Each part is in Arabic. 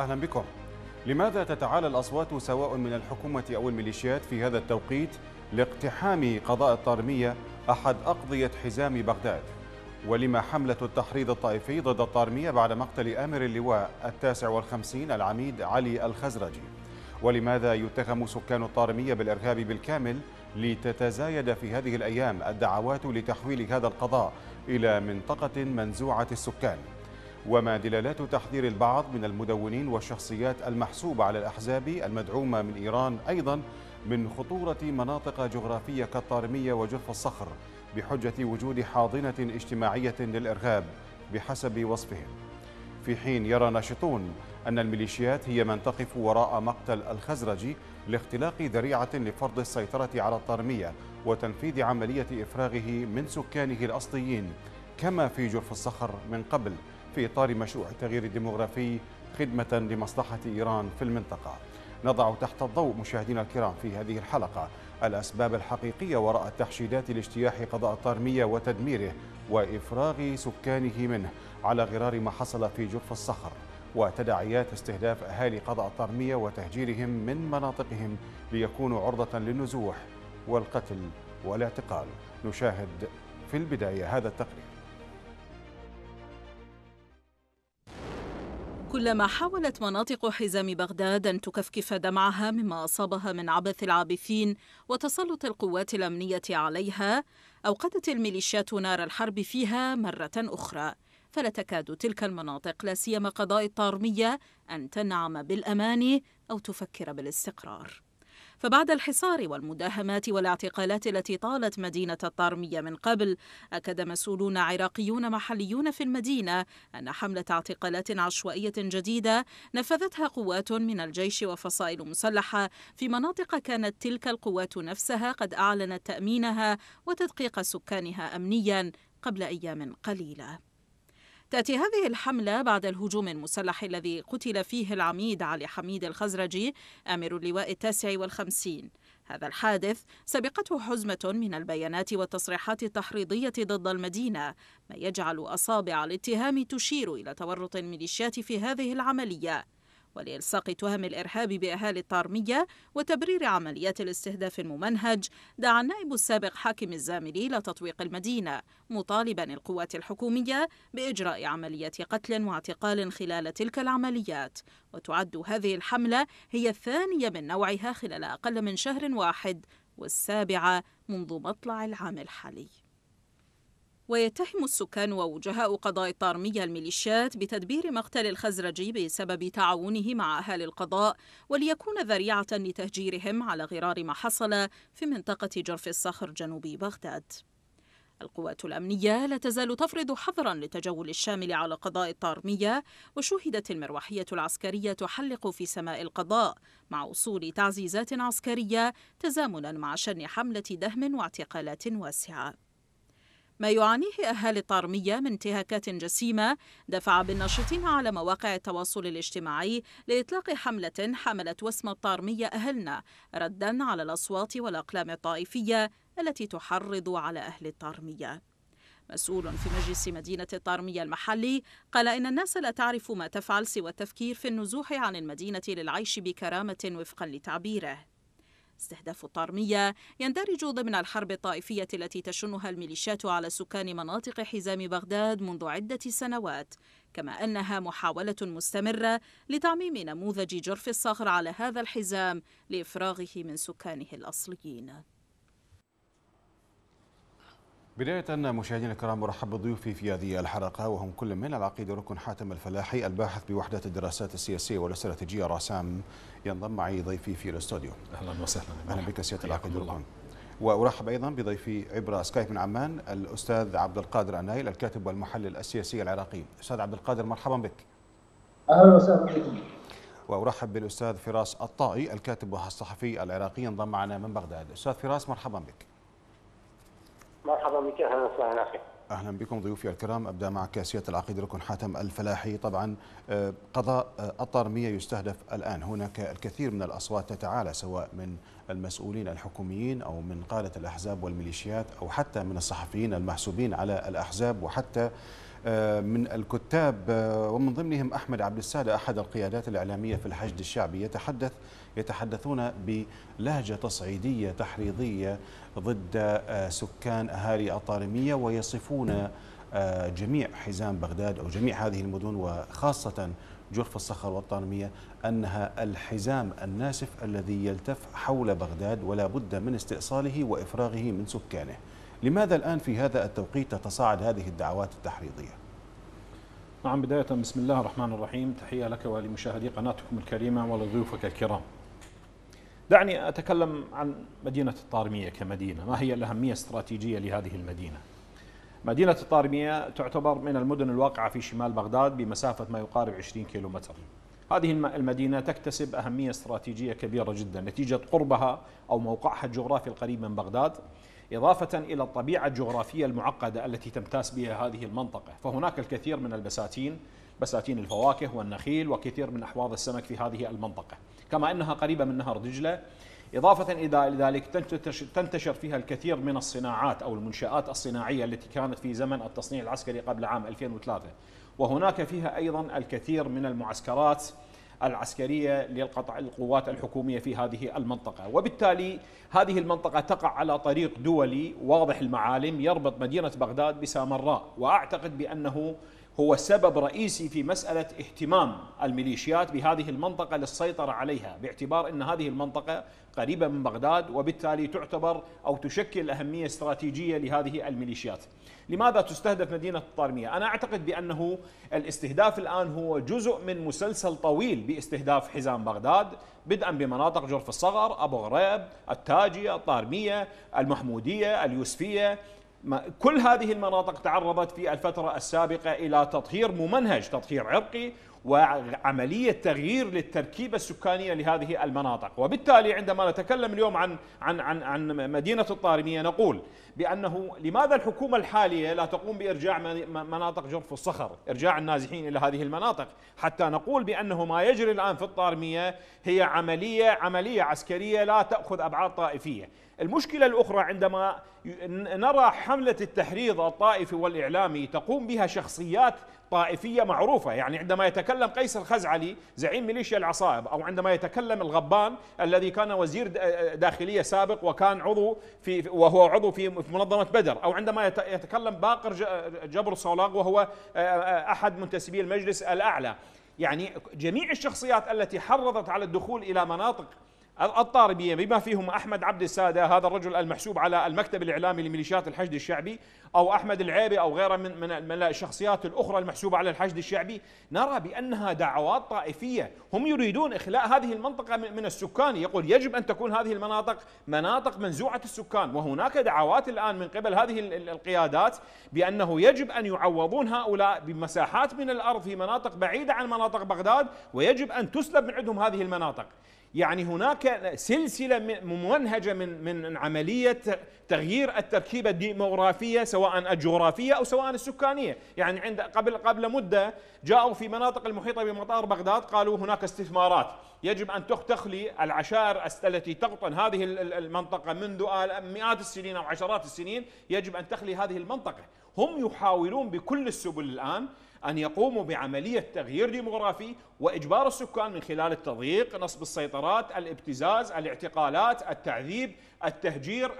أهلا بكم. لماذا تتعالى الأصوات سواء من الحكومة أو الميليشيات في هذا التوقيت لاقتحام قضاء الطارمية أحد أقضية حزام بغداد؟ ولما حملة التحريض الطائفي ضد الطارمية بعد مقتل آمر اللواء التاسع والخمسين العميد علي الخزرجي؟ ولماذا يتهم سكان الطارمية بالإرهاب بالكامل لتتزايد في هذه الأيام الدعوات لتحويل هذا القضاء إلى منطقة منزوعة السكان؟ وما دلالات تحذير البعض من المدونين والشخصيات المحسوبة على الأحزاب المدعومة من إيران أيضا من خطورة مناطق جغرافية كالطارمية وجرف الصخر بحجة وجود حاضنة اجتماعية للإرهاب بحسب وصفهم. في حين يرى ناشطون أن الميليشيات هي من تقف وراء مقتل الخزرجي لاختلاق ذريعة لفرض السيطرة على الطارمية وتنفيذ عملية إفراغه من سكانه الأصليين كما في جرف الصخر من قبل في إطار مشروع التغيير الديمغرافي خدمة لمصلحة إيران في المنطقة. نضع تحت الضوء مشاهدينا الكرام في هذه الحلقة الأسباب الحقيقية وراء التحشيدات لاجتياح قضاء الطارمية وتدميره وإفراغ سكانه منه على غرار ما حصل في جرف الصخر وتداعيات استهداف أهالي قضاء الطارمية وتهجيرهم من مناطقهم ليكونوا عرضة للنزوح والقتل والاعتقال. نشاهد في البداية هذا التقرير. كلما حاولت مناطق حزام بغداد أن تكفكف دمعها مما أصابها من عبث العابثين وتسلط القوات الأمنية عليها أوقدت الميليشيات نار الحرب فيها مرة أخرى. فلا تكاد تلك المناطق لا سيما قضاء الطارمية أن تنعم بالأمان أو تفكر بالاستقرار. فبعد الحصار والمداهمات والاعتقالات التي طالت مدينة الطارمية من قبل أكد مسؤولون عراقيون محليون في المدينة أن حملة اعتقالات عشوائية جديدة نفذتها قوات من الجيش وفصائل مسلحة في مناطق كانت تلك القوات نفسها قد أعلنت تأمينها وتدقيق سكانها أمنيا قبل أيام قليلة. تأتي هذه الحملة بعد الهجوم المسلح الذي قتل فيه العميد علي حميد الخزرجي آمر اللواء التاسع والخمسين. هذا الحادث سبقته حزمة من البيانات والتصريحات التحريضية ضد المدينة ما يجعل أصابع الاتهام تشير إلى تورط الميليشيات في هذه العملية. ولإلصاق تهم الإرهاب بأهالي الطارمية وتبرير عمليات الاستهداف الممنهج دعا النائب السابق حاكم الزاملي إلى تطويق المدينة مطالبا القوات الحكومية بإجراء عمليات قتل واعتقال خلال تلك العمليات. وتعد هذه الحملة هي الثانية من نوعها خلال أقل من شهر واحد والسابعة منذ مطلع العام الحالي. ويتهم السكان ووجهاء قضاء الطارمية الميليشيات بتدبير مقتل الخزرجي بسبب تعاونه مع أهالي القضاء وليكون ذريعة لتهجيرهم على غرار ما حصل في منطقة جرف الصخر جنوب بغداد. القوات الأمنية لا تزال تفرض حظرا للتجول الشامل على قضاء الطارمية وشهدت المروحية العسكرية تحلق في سماء القضاء مع وصول تعزيزات عسكرية تزامنا مع شن حملة دهم واعتقالات واسعة. ما يعانيه أهالي الطارمية من انتهاكات جسيمة دفع بالناشطين على مواقع التواصل الاجتماعي لإطلاق حملة حملت واسم الطارمية أهلنا ردا على الأصوات والأقلام الطائفية التي تحرض على أهل الطارمية. مسؤول في مجلس مدينة الطارمية المحلي قال إن الناس لا تعرف ما تفعل سوى التفكير في النزوح عن المدينة للعيش بكرامة وفقا لتعبيره. استهداف الطارمية يندرج ضمن الحرب الطائفية التي تشنها الميليشيات على سكان مناطق حزام بغداد منذ عدة سنوات كما أنها محاولة مستمرة لتعميم نموذج جرف الصخر على هذا الحزام لإفراغه من سكانه الأصليين. بداية مشاهدينا الكرام مرحب بضيوفي في هذه الحلقة وهم كل من العقيد ركن حاتم الفلاحي الباحث بوحدة الدراسات السياسية والاستراتيجية راسام ينضم معي ضيفي في الاستوديو. أهلا وسهلا. أهلا بك سيادة العقيد ركن. وأرحب أيضا بضيفي عبر سكايب من عمان الأستاذ عبد القادر النايل الكاتب والمحلل السياسي العراقي. أستاذ عبد القادر مرحبا بك. أهلا وسهلا بكم. وأرحب بالأستاذ فراس الطائي الكاتب والصحفي العراقي ينضم معنا من بغداد. أستاذ فراس مرحبا بك. مرحبا بك أهلا وسهلا أخي. أهلا بكم ضيوفي الكرام. أبدأ معك سياده العقيد ركن حاتم الفلاحي. طبعا قضاء الطارميه يستهدف الآن. هناك الكثير من الأصوات تتعالى سواء من المسؤولين الحكوميين أو من قادة الأحزاب والميليشيات أو حتى من الصحفيين المحسوبين على الأحزاب وحتى آه، من الكتاب آه، ومن ضمنهم أحمد عبد السادة أحد القيادات الإعلامية في الحشد الشعبي يتحدث يتحدثون بلهجة تصعيدية تحريضية ضد آه، سكان أهالي الطارمية ويصفون جميع حزام بغداد أو جميع هذه المدن وخاصة جرف الصخر والطارمية أنها الحزام الناسف الذي يلتف حول بغداد ولا بد من استئصاله وإفراغه من سكانه. لماذا الآن في هذا التوقيت تتصاعد هذه الدعوات التحريضية؟ نعم بداية بسم الله الرحمن الرحيم. تحية لك ولمشاهدي قناتكم الكريمة ولضيوفك الكرام. دعني أتكلم عن مدينة الطارمية كمدينة. ما هي الأهمية الاستراتيجية لهذه المدينة؟ مدينة الطارمية تعتبر من المدن الواقعة في شمال بغداد بمسافة ما يقارب 20 كيلومتر. هذه المدينة تكتسب أهمية استراتيجية كبيرة جدا. نتيجة قربها أو موقعها الجغرافي القريب من بغداد إضافة إلى الطبيعة الجغرافية المعقدة التي تمتاز بها هذه المنطقة. فهناك الكثير من البساتين بساتين الفواكه والنخيل وكثير من أحواض السمك في هذه المنطقة. كما أنها قريبة من نهر دجلة إضافة إلى ذلك تنتشر فيها الكثير من الصناعات أو المنشآت الصناعية التي كانت في زمن التصنيع العسكري قبل عام 2003 وهناك فيها أيضا الكثير من المعسكرات العسكرية للقطع القوات الحكومية في هذه المنطقة. وبالتالي هذه المنطقة تقع على طريق دولي واضح المعالم يربط مدينة بغداد بسامراء. وأعتقد بأنه هو سبب رئيسي في مسألة اهتمام الميليشيات بهذه المنطقة للسيطرة عليها باعتبار أن هذه المنطقة قريبة من بغداد وبالتالي تعتبر أو تشكل أهمية استراتيجية لهذه الميليشيات لماذا تستهدف مدينة الطارمية؟ أنا أعتقد بأنه الاستهداف الآن هو جزء من مسلسل طويل باستهداف حزام بغداد بدءا بمناطق جرف الصغر أبو غريب التاجية الطارمية المحمودية اليوسفية كل هذه المناطق تعرضت في الفترة السابقة إلى تطهير ممنهج تطهير عرقي وعملية تغيير للتركيبة السكانية لهذه المناطق. وبالتالي عندما نتكلم اليوم عن عن عن عن مدينة الطارمية نقول بأنه لماذا الحكومة الحالية لا تقوم بإرجاع مناطق جرف الصخر إرجاع النازحين إلى هذه المناطق؟ حتى نقول بأنه ما يجري الآن في الطارمية هي عملية عملية عسكرية لا تأخذ أبعاد طائفية. المشكلة الأخرى عندما نرى حملة التحريض الطائفي والإعلامي تقوم بها شخصيات طائفية معروفة يعني عندما يتكلم قيس الخزعلي زعيم ميليشيا العصائب أو عندما يتكلم الغبان الذي كان وزير داخلية سابق وكان عضو في وهو عضو في منظمة بدر أو عندما يتكلم باقر جبر صولاق وهو أحد منتسبي المجلس الأعلى. يعني جميع الشخصيات التي حرضت على الدخول إلى مناطق الطاربية بما فيهم أحمد عبد السادة هذا الرجل المحسوب على المكتب الإعلامي لميليشيات الحشد الشعبي أو أحمد العيبي أو غيره من, من, من الشخصيات الأخرى المحسوبة على الحشد الشعبي. نرى بأنها دعوات طائفية. هم يريدون إخلاء هذه المنطقة من السكان. يقول يجب أن تكون هذه المناطق مناطق منزوعة السكان. وهناك دعوات الآن من قبل هذه القيادات بأنه يجب أن يعوضون هؤلاء بمساحات من الأرض في مناطق بعيدة عن مناطق بغداد ويجب أن تسلب من عندهم هذه المناطق. يعني هناك سلسلة ممنهجة من من عملية تغيير التركيبة الديموغرافية سواء الجغرافية أو سواء السكانية، يعني عند قبل قبل مدة جاءوا في مناطق المحيطة بمطار بغداد قالوا هناك استثمارات، يجب أن تخلي العشائر التي تقطن هذه المنطقة منذ مئات السنين أو عشرات السنين، يجب أن تخلي هذه المنطقة، هم يحاولون بكل السبل الآن أن يقوموا بعملية تغيير ديموغرافي وإجبار السكان من خلال التضييق نصب السيطرات الابتزاز الاعتقالات التعذيب التهجير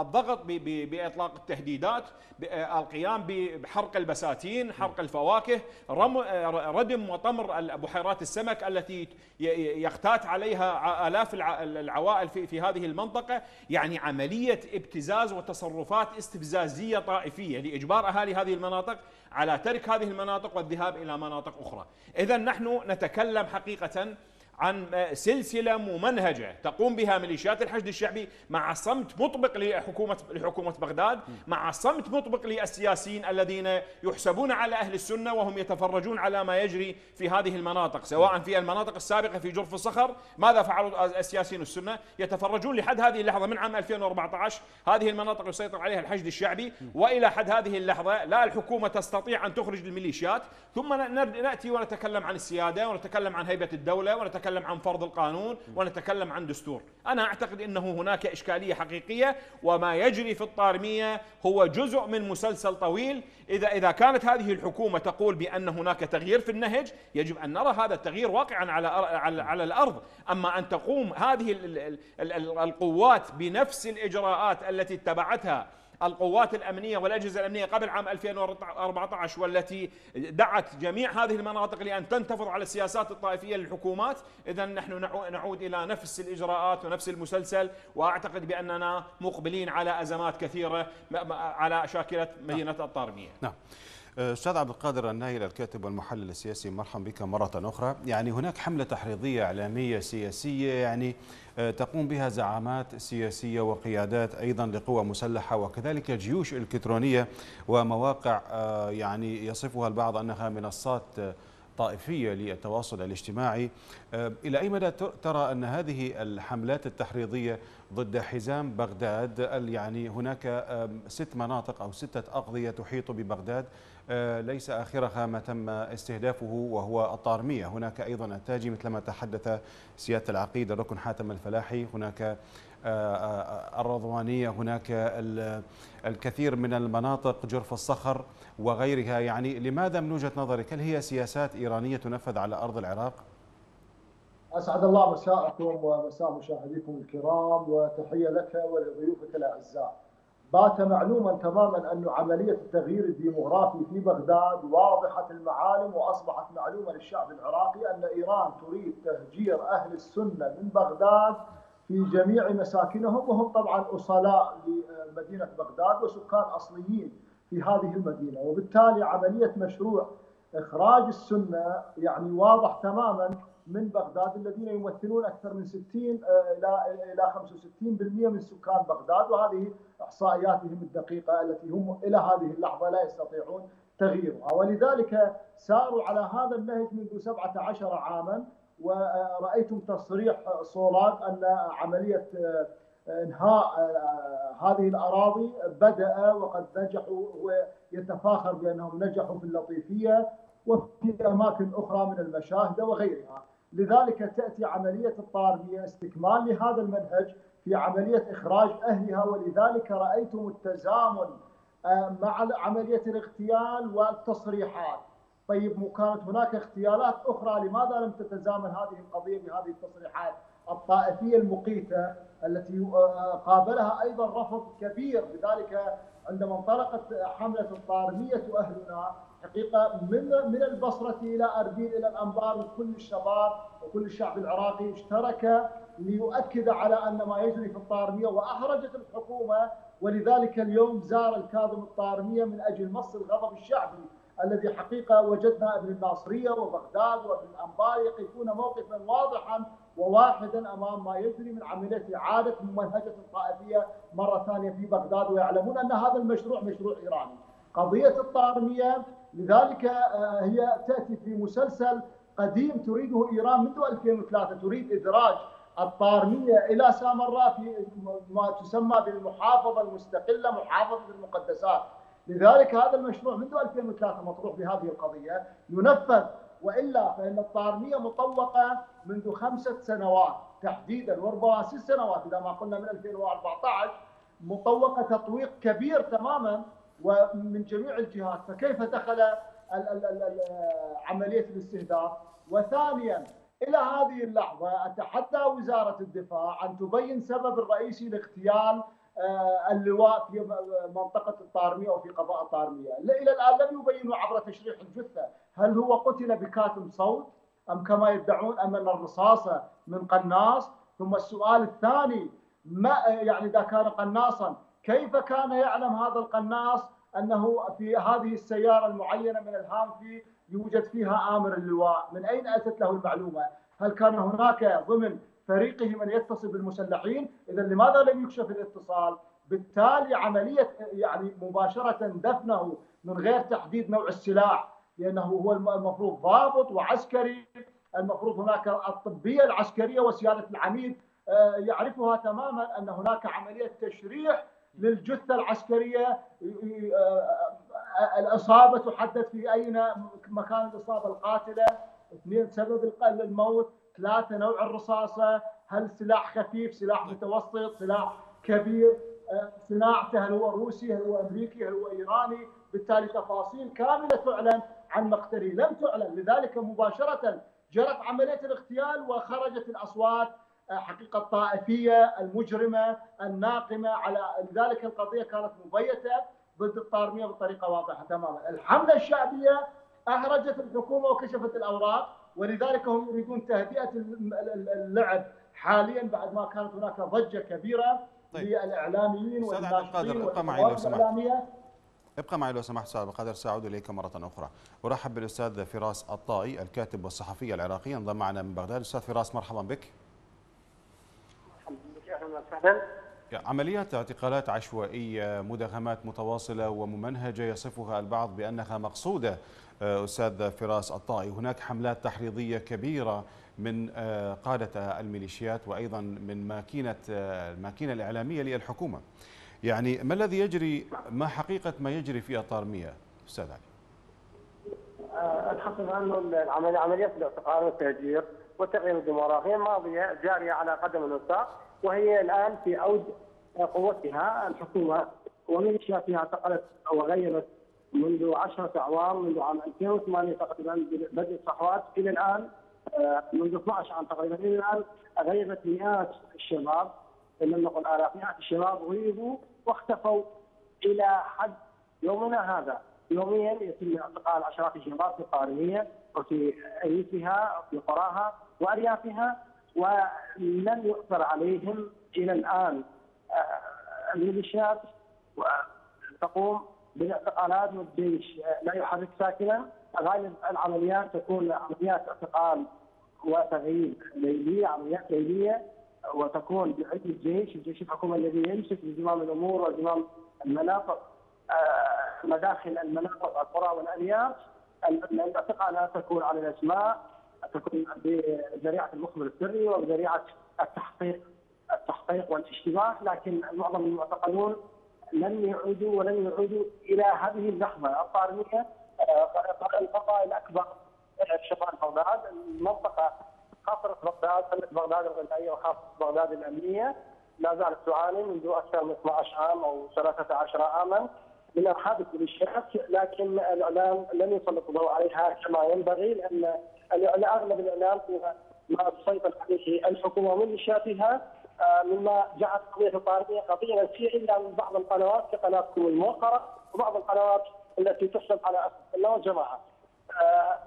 الضغط بإطلاق التهديدات القيام بحرق البساتين حرق الفواكه ردم وطمر بحيرات السمك التي يختات عليها آلاف العوائل في, هذه المنطقة. يعني عملية ابتزاز وتصرفات استفزازية طائفية لإجبار أهالي هذه المناطق. على ترك هذه المناطق والذهاب إلى مناطق أخرى. اذا نحن نتكلم حقيقة عن سلسلة ممنهجة تقوم بها ميليشيات الحشد الشعبي مع صمت مطبق لحكومه لحكومة بغداد، مع صمت مطبق للسياسيين الذين يحسبون على أهل السنة وهم يتفرجون على ما يجري في هذه المناطق، سواء في المناطق السابقة في جرف الصخر، ماذا فعلوا السياسيين السنة؟ يتفرجون لحد هذه اللحظة من عام 2014 هذه المناطق يسيطر عليها الحشد الشعبي وإلى حد هذه اللحظة لا الحكومة تستطيع أن تخرج الميليشيات، ثم نأتي ونتكلم عن السيادة ونتكلم عن هيبة الدولة ونتكلم نتكلم عن فرض القانون ونتكلم عن دستور. أنا أعتقد أنه هناك إشكالية حقيقية وما يجري في الطارمية هو جزء من مسلسل طويل. إذا إذا كانت هذه الحكومة تقول بأن هناك تغيير في النهج يجب أن نرى هذا التغيير واقعا على على, الأرض. أما أن تقوم هذه القوات بنفس الإجراءات التي اتبعتها القوات الأمنية والأجهزة الأمنية قبل عام 2014 والتي دعت جميع هذه المناطق لأن تنتفض على السياسات الطائفية للحكومات، إذا نحن نعود إلى نفس الإجراءات ونفس المسلسل وأعتقد بأننا مقبلين على أزمات كثيرة على شاكلة مدينة الطارمية. نعم. أستاذ عبد القادر النايل الكاتب والمحلل السياسي مرحبا بك مرة أخرى. يعني هناك حملة تحريضية إعلامية سياسية يعني آه، تقوم بها زعامات سياسية وقيادات أيضا لقوى مسلحة وكذلك جيوش الكترونيه ومواقع آه، يعني يصفها البعض أنها منصات آه، طائفية للتواصل الاجتماعي. إلى أي مدى ترى أن هذه الحملات التحريضية ضد حزام بغداد يعني هناك ست مناطق أو ستة أقضية تحيط ببغداد ليس آخرها ما تم استهدافه وهو الطارمية. هناك أيضا التاجي مثلما تحدث سيادة العقيد الركن حاتم الفلاحي. هناك آه، آه، الرضوانية هناك الكثير من المناطق جرف الصخر وغيرها. يعني لماذا من وجهة نظرك؟ هل هي سياسات إيرانية تنفذ على أرض العراق؟ أسعد الله مساءكم ومساء مشاهديكم الكرام وتحية لك ولضيوفك الأعزاء. بات معلوما تماما أن عملية التغيير الديمغرافي في بغداد واضحة المعالم وأصبحت معلومة للشعب العراقي أن إيران تريد تهجير أهل السنة من بغداد في جميع مساكنهم وهم طبعا أصلاء لمدينة بغداد وسكان أصليين في هذه المدينة. وبالتالي عملية مشروع إخراج السنة يعني واضح تماما من بغداد الذين يمثلون أكثر من 60 آه، إلى إلى 65% من سكان بغداد وهذه إحصائياتهم الدقيقة التي هم إلى هذه اللحظة لا يستطيعون تغييرها ولذلك ساروا على هذا النهج منذ 17 عاما ورأيتم تصريح صولاد أن عملية آه، إنهاء آه، هذه الأراضي بدأ وقد نجحوا ويتفاخر بأنهم نجحوا في اللطيفية وفي أماكن أخرى من المشاهده وغيرها. لذلك تأتي عملية الطارمية استكمال لهذا المنهج في عملية إخراج أهلها ولذلك رأيتم التزامن آه، مع عملية الاغتيال والتصريحات. طيب كانت هناك اغتيالات أخرى؟ لماذا لم تتزامن هذه القضية بهذه التصريحات الطائفية المقيتة التي آه، قابلها أيضا رفض كبير؟ لذلك عندما انطلقت حملة الطارمية أهلنا حقيقة من من البصرة إلى أربيل إلى الأنبار كل الشباب وكل الشعب العراقي اشترك ليؤكد على أن ما يجري في الطارمية وأحرجت الحكومة ولذلك اليوم زار الكاظم الطارمية من أجل مص الغضب الشعبي الذي حقيقة وجدنا أبن الناصرية وبغداد وأبن الأنبار يقفون موقفا واضحا وواحدا أمام ما يجري من عملية إعادة ممنهجة الطائفيه مرة ثانية في بغداد ويعلمون أن هذا المشروع مشروع إيراني. قضية الطارمية لذلك آه، هي تأتي في مسلسل قديم تريده إيران منذ 2003 تريد إدراج الطارمية إلى سامراء في ما تسمى بالمحافظة المستقلة محافظة المقدسات. لذلك هذا المشروع منذ 2003 مطروح بهذه القضية ينفذ. وإلا فإن الطارمية مطوقة منذ خمسة سنوات تحديدا وربما ست سنوات إذا ما قلنا من 2014 مطوقة تطويق كبير تماما ومن جميع الجهات فكيف دخل عملية الاستهداف وثانيا إلى هذه اللحظة أتحدى وزارة الدفاع أن تبين سبب الرئيسي لاغتيال آه، اللواء في منطقة الطارمية أو في قضاء الطارمية، إلى الآن لم يبينوا عبر تشريح الجثة، هل هو قتل بكاتم صوت أم كما يدعون أن الرصاصه من قناص؟ ثم السؤال الثاني ما يعني إذا كان قناصا كيف كان يعلم هذا القناص أنه في هذه السيارة المعينة من الهامفي يوجد فيها آمر اللواء، من أين أتت له المعلومة؟ هل كان هناك ضمن فريقه من يتصل بالمسلحين؟ إذا لماذا لم يكشف الاتصال؟ بالتالي عملية يعني مباشرة دفنه من غير تحديد نوع السلاح لأنه هو المفروض ضابط وعسكري المفروض هناك الطبية العسكرية وسيادة العميد آه، يعرفها تماما أن هناك عملية تشريح للجثة العسكرية الإصابة تحدد في اين مكان الاصابه القاتلة. اثنين سبب الموت ثلاثة نوع الرصاصة. هل سلاح خفيف سلاح متوسط سلاح كبير؟ صناعته هل هو روسي هل هو أمريكي هل هو إيراني؟ بالتالي تفاصيل كاملة تعلن عن مقتله. لم تعلن لذلك مباشرة جرت عملية الاغتيال وخرجت الأصوات آه، حقيقة الطائفية المجرمة الناقمة على لذلك القضية كانت مبيتة ضد الطارمية بطريقة واضحة. تماما. الحملة الشعبية أهرجت الحكومة وكشفت الأوراق ولذلك هم يريدون تهدئة اللعب. حاليا بعد ما كانت هناك ضجة كبيرة طيب. للإعلاميين والناشطين ابقى معي لو سمحت. ابقى معي لو سمحت أستاذ عبد القادر سأعود إليك مرة أخرى. أرحب بالأستاذ فراس الطائي الكاتب والصحفي العراقي انضم معنا من بغداد. أستاذ فراس مرحبا بك. أهلا وسهلا. عمليات اعتقالات عشوائية مداهمات متواصلة وممنهجة يصفها البعض بأنها مقصودة آه، أستاذ فراس الطائي. هناك حملات تحريضية كبيرة من آه، قادة الميليشيات وأيضا من ماكينة آه، الماكينة الإعلامية للحكومة. يعني ما الذي يجري ما حقيقة ما يجري في الطارمية أستاذ علي؟ الحقيقة أنه عمليات الاعتقال والتهجير والتغيير الديمقراطية ماضية جارية على قدم وساق وهي الآن في أوج قوتها الحكومة وميليشياتها اعتقلت وغيرت منذ عشرة أعوام منذ عام 2008 تقريبا بدء الصحوات. إلى الآن آه، منذ 12 عام تقريبا إلى الآن غيبت مئات الشباب لم نقل آلاف مئات الشباب غيبوا واختفوا إلى حد يومنا هذا. يوميا يتم اعتقال عشرات الشباب في القارنية وفي ريفها وفي قراها وأريافها. ولم يؤثر عليهم إلى الآن. آه، الميليشيات تقوم بالاعتقالات والجيش لا يحرك ساكنا. غالب العمليات تكون عمليات اعتقال وتغيير ليلية عمليات ليلية وتكون بعلم الجيش، الجيش الحكومي الذي يمسك بزمام الأمور وزمام المناطق آه، مداخل المناطق القرى والأرياف. الاعتقالات تكون على الأسماء. تكون بذريعة المخبر السري وبذريعة التحقيق التحقيق والاشتباه لكن معظم المعتقلون لن يعودوا ولن يعودوا إلى هذه اللحظة الطارميه آه، القضاء الأكبر في شمال بغداد المنطقة خاصة بغداد بغداد الغذائية وخاصة بغداد الأمنية. لا زالت تعاني منذ أكثر من 12 عام أو 13 عاما من أرهاب الميليشيات لكن الإعلام لم يسلط الضوء عليها كما ينبغي لأن اغلب الإعلام هو ما تسيطر عليه الحكومة وميليشياتها آه، مما جعل قضية الطالبيه قضية نسيه إلا من بعض القنوات كقناتكم الموقرة وبعض القنوات التي تحسب على اسس الله والجماعه. آه،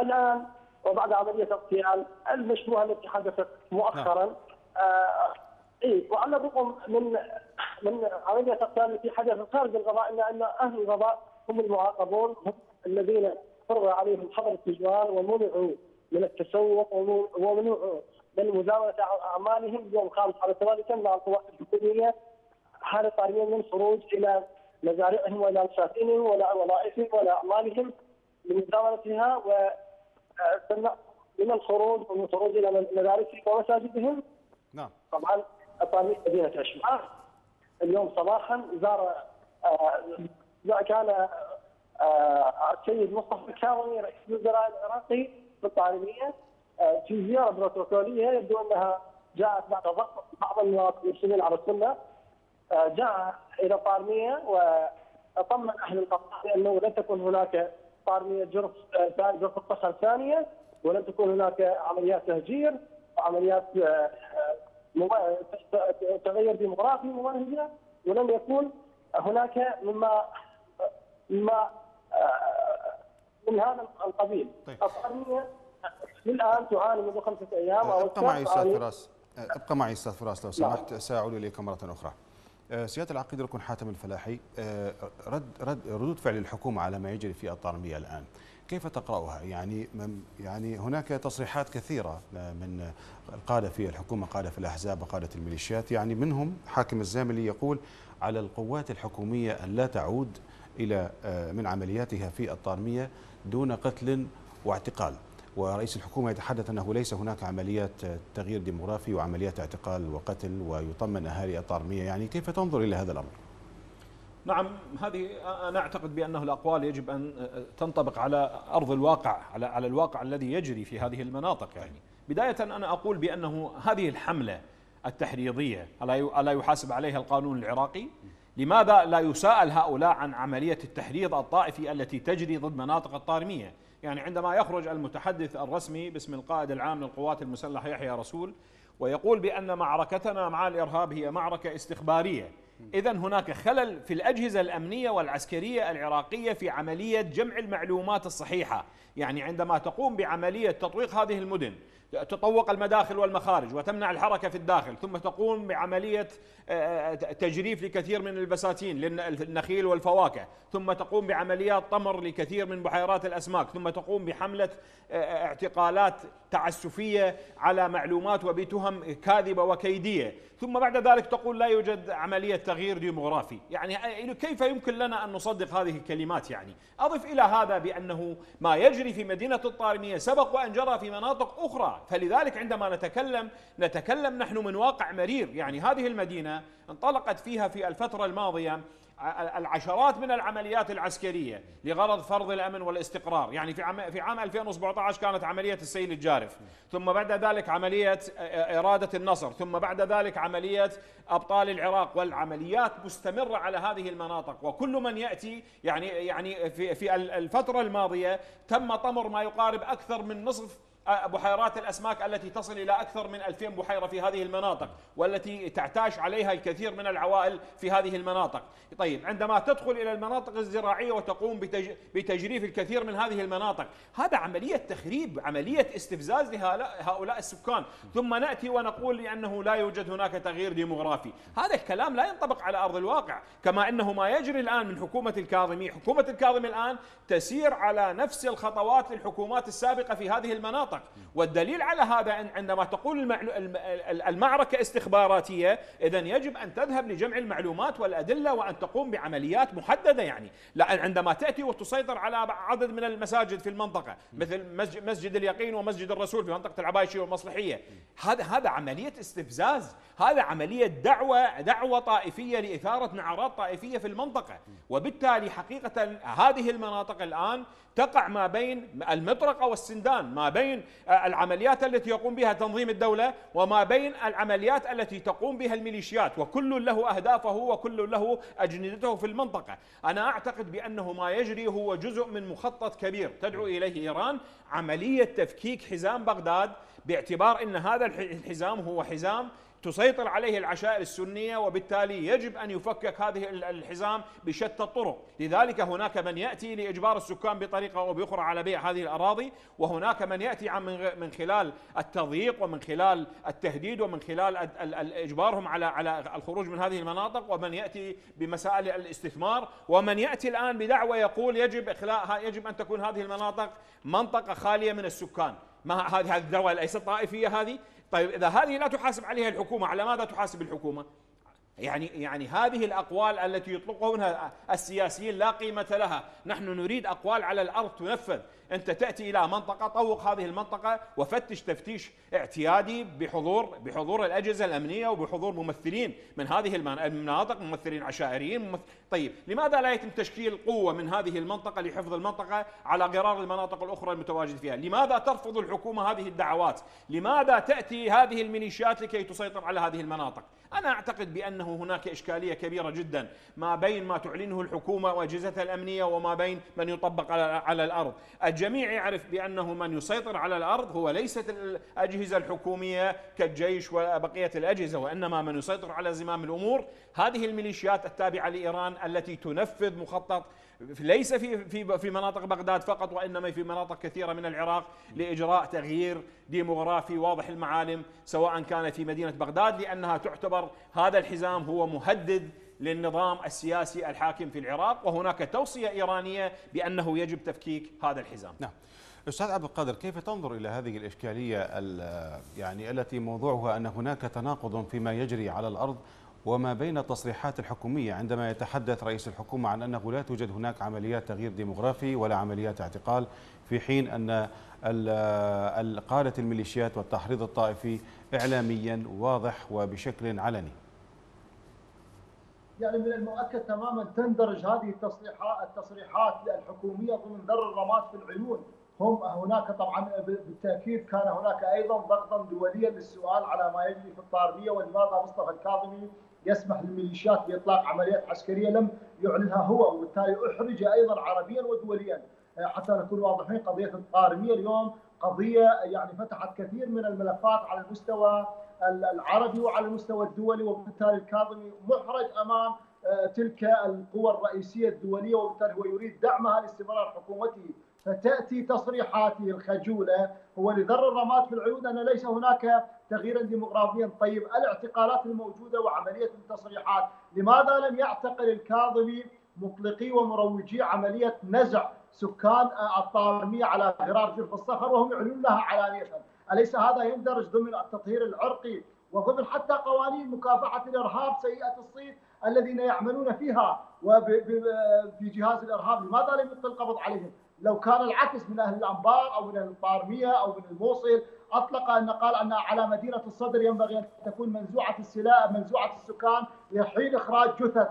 الآن وبعد عملية اغتيال المشبوهه التي حدثت مؤخرا. آه، اي وعلى الرغم من من عملية اغتيال التي حدثت خارج الغضاء الا إن أهل الغضاء هم المعاقبون هم الذين فرض عليهم حظر التجوال ومنعوا من التسوق ومنعوا من مزاولة أعمالهم اليوم خامس على التوالي تمنع القوات الحكومية حاله طارئه من الخروج إلى مزارعهم وإلى مساكنهم ولا وظائفهم ولا أعمالهم لمزاولتها وتمنع من الخروج ومن الخروج إلى مدارسهم ومساجدهم. نعم. طبعا الطريق مدينة اشمعان اليوم صباحا زار آه كان آه السيد مصطفى الكاظمي رئيس الوزراء العراقي في الطالبيه في زياره بروتوكولية يبدو أنها جاءت بعد ضغط بعض المسلمين على السنة. آه، جاء إلى طارميه وطمن أهل القطاع بانه لن تكون هناك طارميه جرف آه، جرف الصخر ثانية ولن تكون هناك عمليات تهجير وعمليات آه، تغير ديموغرافي ممنهجه ولن يكون هناك مما مما من هذا القبيل طيب. الطارميه الآن تعاني منذ خمسة أيام أو أبقى معي أستاذ فراس أبقى معي أستاذ فراس لو نعم. سمحت سأعود إليك مرة أخرى. آه، سيادة العقيد ركن حاتم الفلاحي آه، رد رد ردود فعل الحكومة على ما يجري في الطارميه الآن كيف تقرأها يعني يعني هناك تصريحات كثيرة من القاده في الحكومة قادة في الأحزاب وقادة الميليشيات يعني منهم حاكم الزاملي يقول على القوات الحكومية أن لا تعود إلى آه، من عملياتها في الطارمية دون قتل واعتقال. ورئيس الحكومة يتحدث أنه ليس هناك عمليات تغيير ديموغرافي وعمليات اعتقال وقتل ويطمن أهالي الطارمية. يعني كيف تنظر إلى هذا الأمر؟ نعم هذه أنا أعتقد بأنه الأقوال يجب أن تنطبق على أرض الواقع على على الواقع الذي يجري في هذه المناطق يعني. بداية أنا أقول بأنه هذه الحملة التحريضية ألا يحاسب عليها القانون العراقي؟ لماذا لا يساءل هؤلاء عن عملية التحريض الطائفي التي تجري ضد مناطق الطارمية؟ يعني عندما يخرج المتحدث الرسمي باسم القائد العام للقوات المسلحة يحيى رسول ويقول بأن معركتنا مع الإرهاب هي معركة استخبارية. إذا هناك خلل في الأجهزة الأمنية والعسكرية العراقية في عملية جمع المعلومات الصحيحة. يعني عندما تقوم بعملية تطويق هذه المدن تطوق المداخل والمخارج وتمنع الحركة في الداخل ثم تقوم بعملية آه، آه، تجريف لكثير من البساتين للنخيل والفواكه ثم تقوم بعمليات طمر لكثير من بحيرات الأسماك ثم تقوم بحملة آه، اعتقالات تعسفية على معلومات وبتهم كاذبة وكيدية. ثم بعد ذلك تقول لا يوجد عملية تغيير ديموغرافي. يعني كيف يمكن لنا أن نصدق هذه الكلمات يعني؟ أضف إلى هذا بأنه ما يجري في مدينة الطارمية سبق وأن جرى في مناطق أخرى فلذلك عندما نتكلم نتكلم نحن من واقع مرير. يعني هذه المدينة انطلقت فيها في الفترة الماضية العشرات من العمليات العسكرية لغرض فرض الأمن والاستقرار. يعني في عام, في عام 2017 كانت عملية السيل الجارف. ثم بعد ذلك عملية إرادة النصر. ثم بعد ذلك عملية أبطال العراق. والعمليات مستمرة على هذه المناطق. وكل من يأتي يعني يعني في, في الفترة الماضية تم طمر ما يقارب أكثر من نصف بحيرات الأسماك التي تصل إلى أكثر من 2000 بحيرة في هذه المناطق والتي تعتاش عليها الكثير من العوائل في هذه المناطق. طيب عندما تدخل إلى المناطق الزراعية وتقوم بتجريف الكثير من هذه المناطق هذا عملية تخريب عملية استفزاز لهؤلاء السكان. ثم نأتي ونقول لأنه لا يوجد هناك تغيير ديموغرافي. هذا الكلام لا ينطبق على أرض الواقع كما أنه ما يجري الآن من حكومة الكاظمي حكومة الكاظمي الآن تسير على نفس الخطوات للحكومات السابقة في هذه المناطق. المناطق والدليل على هذا عندما تقول المعركة استخباراتية إذا يجب أن تذهب لجمع المعلومات والأدلة وأن تقوم بعمليات محددة يعني. لا عندما تأتي وتسيطر على عدد من المساجد في المنطقة مثل مسجد اليقين ومسجد الرسول في منطقة العبايشية والمصلحية هذا هذا عملية استفزاز. هذا عملية دعوة دعوة طائفية لإثارة نعرات طائفية في المنطقة. وبالتالي حقيقة هذه المناطق الآن تقع ما بين المطرقة والسندان ما بين العمليات التي يقوم بها تنظيم الدولة وما بين العمليات التي تقوم بها الميليشيات وكل له أهدافه وكل له أجندته في المنطقة. أنا أعتقد بأنه ما يجري هو جزء من مخطط كبير تدعو إليه إيران عملية تفكيك حزام بغداد باعتبار أن هذا الحزام هو حزام تسيطر عليه العشائر السنية وبالتالي يجب أن يفكك هذه الحزام بشتى الطرق. لذلك هناك من يأتي لإجبار السكان بطريقة أو بأخرى على بيع هذه الأراضي وهناك من يأتي من خلال التضييق ومن خلال التهديد ومن خلال إجبارهم على على الخروج من هذه المناطق. ومن يأتي بمسائل الاستثمار ومن يأتي الآن بدعوة يقول يجب إخلاء يجب أن تكون هذه المناطق منطقة خالية من السكان. ما هذه هذه الدعوة ليست طائفية هذه؟ طيب إذا هذه لا تحاسب عليها الحكومة على ماذا تحاسب الحكومة؟ يعني يعني هذه الأقوال التي يطلقونها السياسيين لا قيمة لها، نحن نريد أقوال على الأرض تنفذ، أنت تأتي إلى منطقة طوق هذه المنطقة وفتش تفتيش اعتيادي بحضور بحضور الأجهزة الأمنية وبحضور ممثلين من هذه المناطق، ممثلين عشائريين، ممثل طيب لماذا لا يتم تشكيل قوة من هذه المنطقة لحفظ المنطقة على غرار المناطق الأخرى المتواجد فيها؟ لماذا ترفض الحكومة هذه الدعوات؟ لماذا تأتي هذه الميليشيات لكي تسيطر على هذه المناطق؟ أنا أعتقد بأنه هناك إشكالية كبيرة جدا ما بين ما تعلنه الحكومة وأجهزتها الأمنية وما بين من يطبق على على الأرض، الجميع يعرف بأنه من يسيطر على الأرض هو ليست الأجهزة الحكومية كالجيش وبقية الأجهزة وإنما من يسيطر على زمام الأمور. هذه الميليشيات التابعة لإيران التي تنفذ مخطط ليس في في في مناطق بغداد فقط وإنما في مناطق كثيرة من العراق لإجراء تغيير ديموغرافي واضح المعالم سواء كان في مدينة بغداد لأنها تعتبر هذا الحزام هو مهدد للنظام السياسي الحاكم في العراق وهناك توصية إيرانية بأنه يجب تفكيك هذا الحزام. نعم. أستاذ عبد القادر كيف تنظر إلى هذه الإشكالية يعني التي موضوعها أن هناك تناقض فيما يجري على الأرض وما بين التصريحات الحكومية عندما يتحدث رئيس الحكومة عن أنه لا توجد هناك عمليات تغيير ديموغرافي ولا عمليات اعتقال في حين أن قادة الميليشيات والتحريض الطائفي إعلاميا واضح وبشكل علني يعني من المؤكد تماما تندرج هذه التصريحات التصريحات الحكومية ضمن ذر الرماد في العيون. هم هناك طبعا بالتأكيد كان هناك أيضا ضغطا دوليا للسؤال على ما يجري في الطارمية ولماذا مصطفى الكاظمي يسمح للميليشيات بإطلاق عمليات عسكرية لم يعلنها هو وبالتالي أحرج أيضا عربيا ودوليا. حتى نكون واضحين قضية الطارمية اليوم قضية يعني فتحت كثير من الملفات على المستوى العربي وعلى المستوى الدولي وبالتالي الكاظمي محرج أمام آه، تلك القوى الرئيسية الدولية وبالتالي هو يريد دعمها لاستمرار حكومته. فتأتي تصريحاته الخجولة هو لذر الرماد في العيون أن ليس هناك تغييرا ديموغرافيا طيب. الاعتقالات الموجودة وعملية التصريحات لماذا لم يعتقل الكاظمي مطلقي ومروجي عملية نزع سكان الطارمية على غرار جرف الصخر وهم يعلنون لها علانية؟ أليس هذا يندرج ضمن التطهير العرقي وضمن حتى قوانين مكافحة الإرهاب سيئة الصيت الذين يعملون فيها في جهاز الإرهاب لماذا لم يلقي القبض عليهم؟ لو كان العكس من أهل الأنبار أو من الطارميه أو من الموصل أطلق أن قال أن على مدينة الصدر ينبغي أن تكون منزوعة السلاح منزوعة السكان لحين إخراج جثث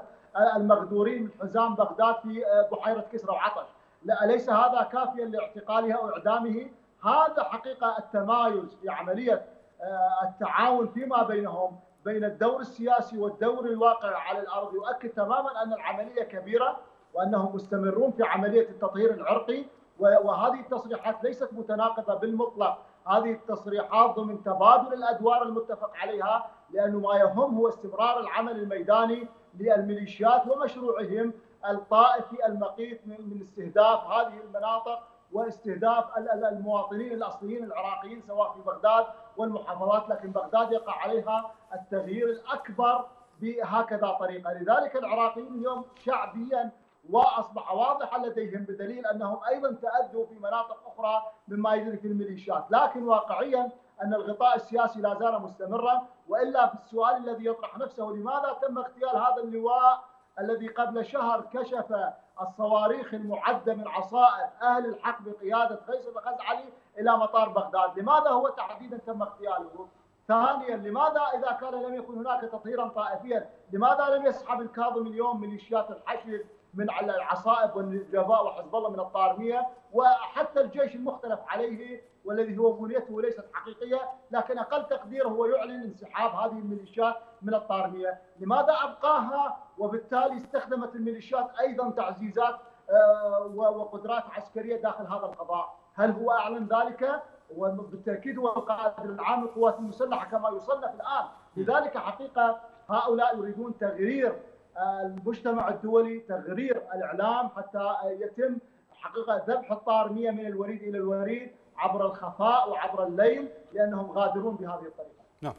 المغدورين من حزام بغداد في بحيرة كسرى وعطش. لا أليس هذا كافيا لاعتقالها وإعدامه؟ هذا حقيقة التمايز في عملية آه، التعاون فيما بينهم بين الدور السياسي والدور الواقع على الأرض. يؤكد تماما أن العملية كبيرة وأنهم مستمرون في عملية التطهير العرقي وهذه التصريحات ليست متناقضة بالمطلق. هذه التصريحات ضمن تبادل الأدوار المتفق عليها لأنه ما يهم هو استمرار العمل الميداني للميليشيات ومشروعهم الطائفي المقيت من استهداف هذه المناطق واستهداف المواطنين الأصليين العراقيين سواء في بغداد والمحافظات لكن بغداد يقع عليها التغيير الأكبر بهكذا طريقة، لذلك العراقيين اليوم شعبيا وأصبح واضحا لديهم بدليل أنهم أيضا تأذوا في مناطق أخرى مما في الميليشيات، لكن واقعيا أن الغطاء السياسي لا زال مستمرا وإلا في السؤال الذي يطرح نفسه لماذا تم اغتيال هذا اللواء الذي قبل شهر كشف الصواريخ المعده من عصائب أهل الحق بقيادة فيصل الغزعلي إلى مطار بغداد، لماذا هو تحديدا تم اغتياله؟ ثانيا لماذا إذا كان لم يكن هناك تطهيرا طائفيا، لماذا لم يسحب الكاظم اليوم ميليشيات الحشد من العصائب والجباء وحزب الله من الطارمية؟ وحتى الجيش المختلف عليه والذي هو بنيته ليست حقيقية لكن أقل تقدير هو يعلن انسحاب هذه الميليشيات من الطارمية، لماذا أبقاها وبالتالي استخدمت الميليشيات أيضا تعزيزات آه، وقدرات عسكرية داخل هذا القضاء، هل هو أعلن ذلك؟ وبالتأكيد هو القائد العام للقوات المسلحة كما يصنف الآن، لذلك حقيقة هؤلاء يريدون تغيير المجتمع الدولي تغرير الإعلام حتى يتم حقيقة ذبح الطارميه من الوريد إلى الوريد عبر الخفاء وعبر الليل لأنهم غادرون بهذه الطريقة. نعم.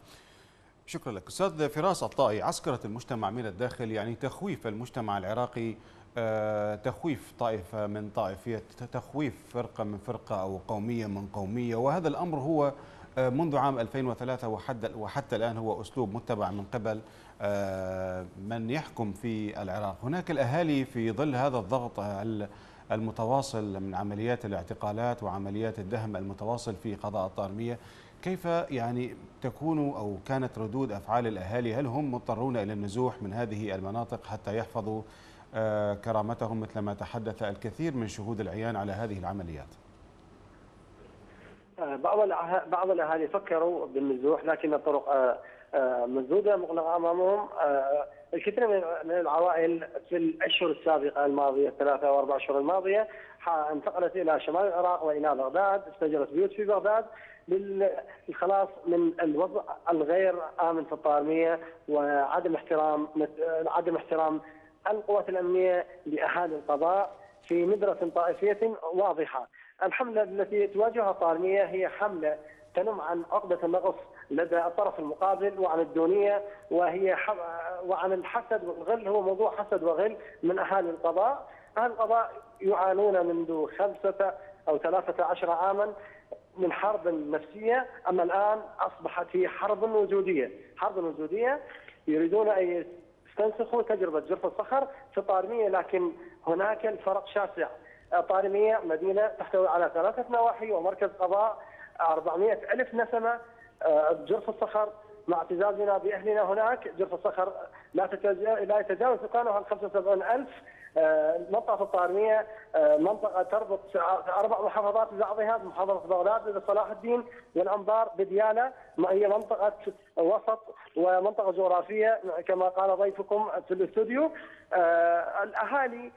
شكرا لك. أستاذ فراس الطائي عسكرة المجتمع من الداخل يعني تخويف المجتمع العراقي آه، تخويف طائفة من طائفية تخويف فرقة من فرقة أو قومية من قومية. وهذا الأمر هو آه، منذ عام 2003 وحتى وحتى الآن هو أسلوب متبع من قبل آه، من يحكم في العراق. هناك الأهالي في ظل هذا الضغط المتواصل من عمليات الاعتقالات وعمليات الدهم المتواصل في قضاء الطارمية كيف يعني تكون أو كانت ردود أفعال الأهالي؟ هل هم مضطرون إلى النزوح من هذه المناطق حتى يحفظوا آه، كرامتهم مثل ما تحدث الكثير من شهود العيان على هذه العمليات؟ آه، بعض بعض الأهالي فكروا بالنزوح لكن الطرق آه، مسدوده مغلقة أمامهم. الكثير من العوائل في الأشهر السابقة الماضية الثلاثة أو أربع أشهر الماضية انتقلت إلى شمال العراق وإلى بغداد استاجرت بيوت في بغداد. للخلاص من الوضع الغير آمن في الطارمية وعدم احترام عدم احترام القوات الأمنية لأهالي القضاء في ندره طائفية واضحة. الحملة التي تواجهها الطارمية هي حملة تنم عن عقدة النقص لدى الطرف المقابل وعن الدونية وهي وعن الحسد والغل هو موضوع حسد وغل من أهالي القضاء، أهل القضاء يعانون منذ خمسة أو ثلاثة عشر عاما من حرب نفسية أما الآن أصبحت هي حرب وجودية، حرب وجودية يريدون أن يستنسخوا تجربة جرف الصخر في طارمية لكن هناك الفرق شاسع. طارمية مدينة تحتوي على ثلاثة نواحي ومركز قضاء 400 ألف نسمة. آه، جرف الصخر مع اعتزازنا بأهلنا هناك. جرف الصخر لا لا يتجاوز سكانها 75 ألف. منطقة الطارمية منطقة تربط أربع محافظات ببعضها محافظة بغداد بصلاح الدين والأنبار بديانة هي منطقة وسط ومنطقة جغرافية كما قال ضيفكم في الاستوديو الأهالي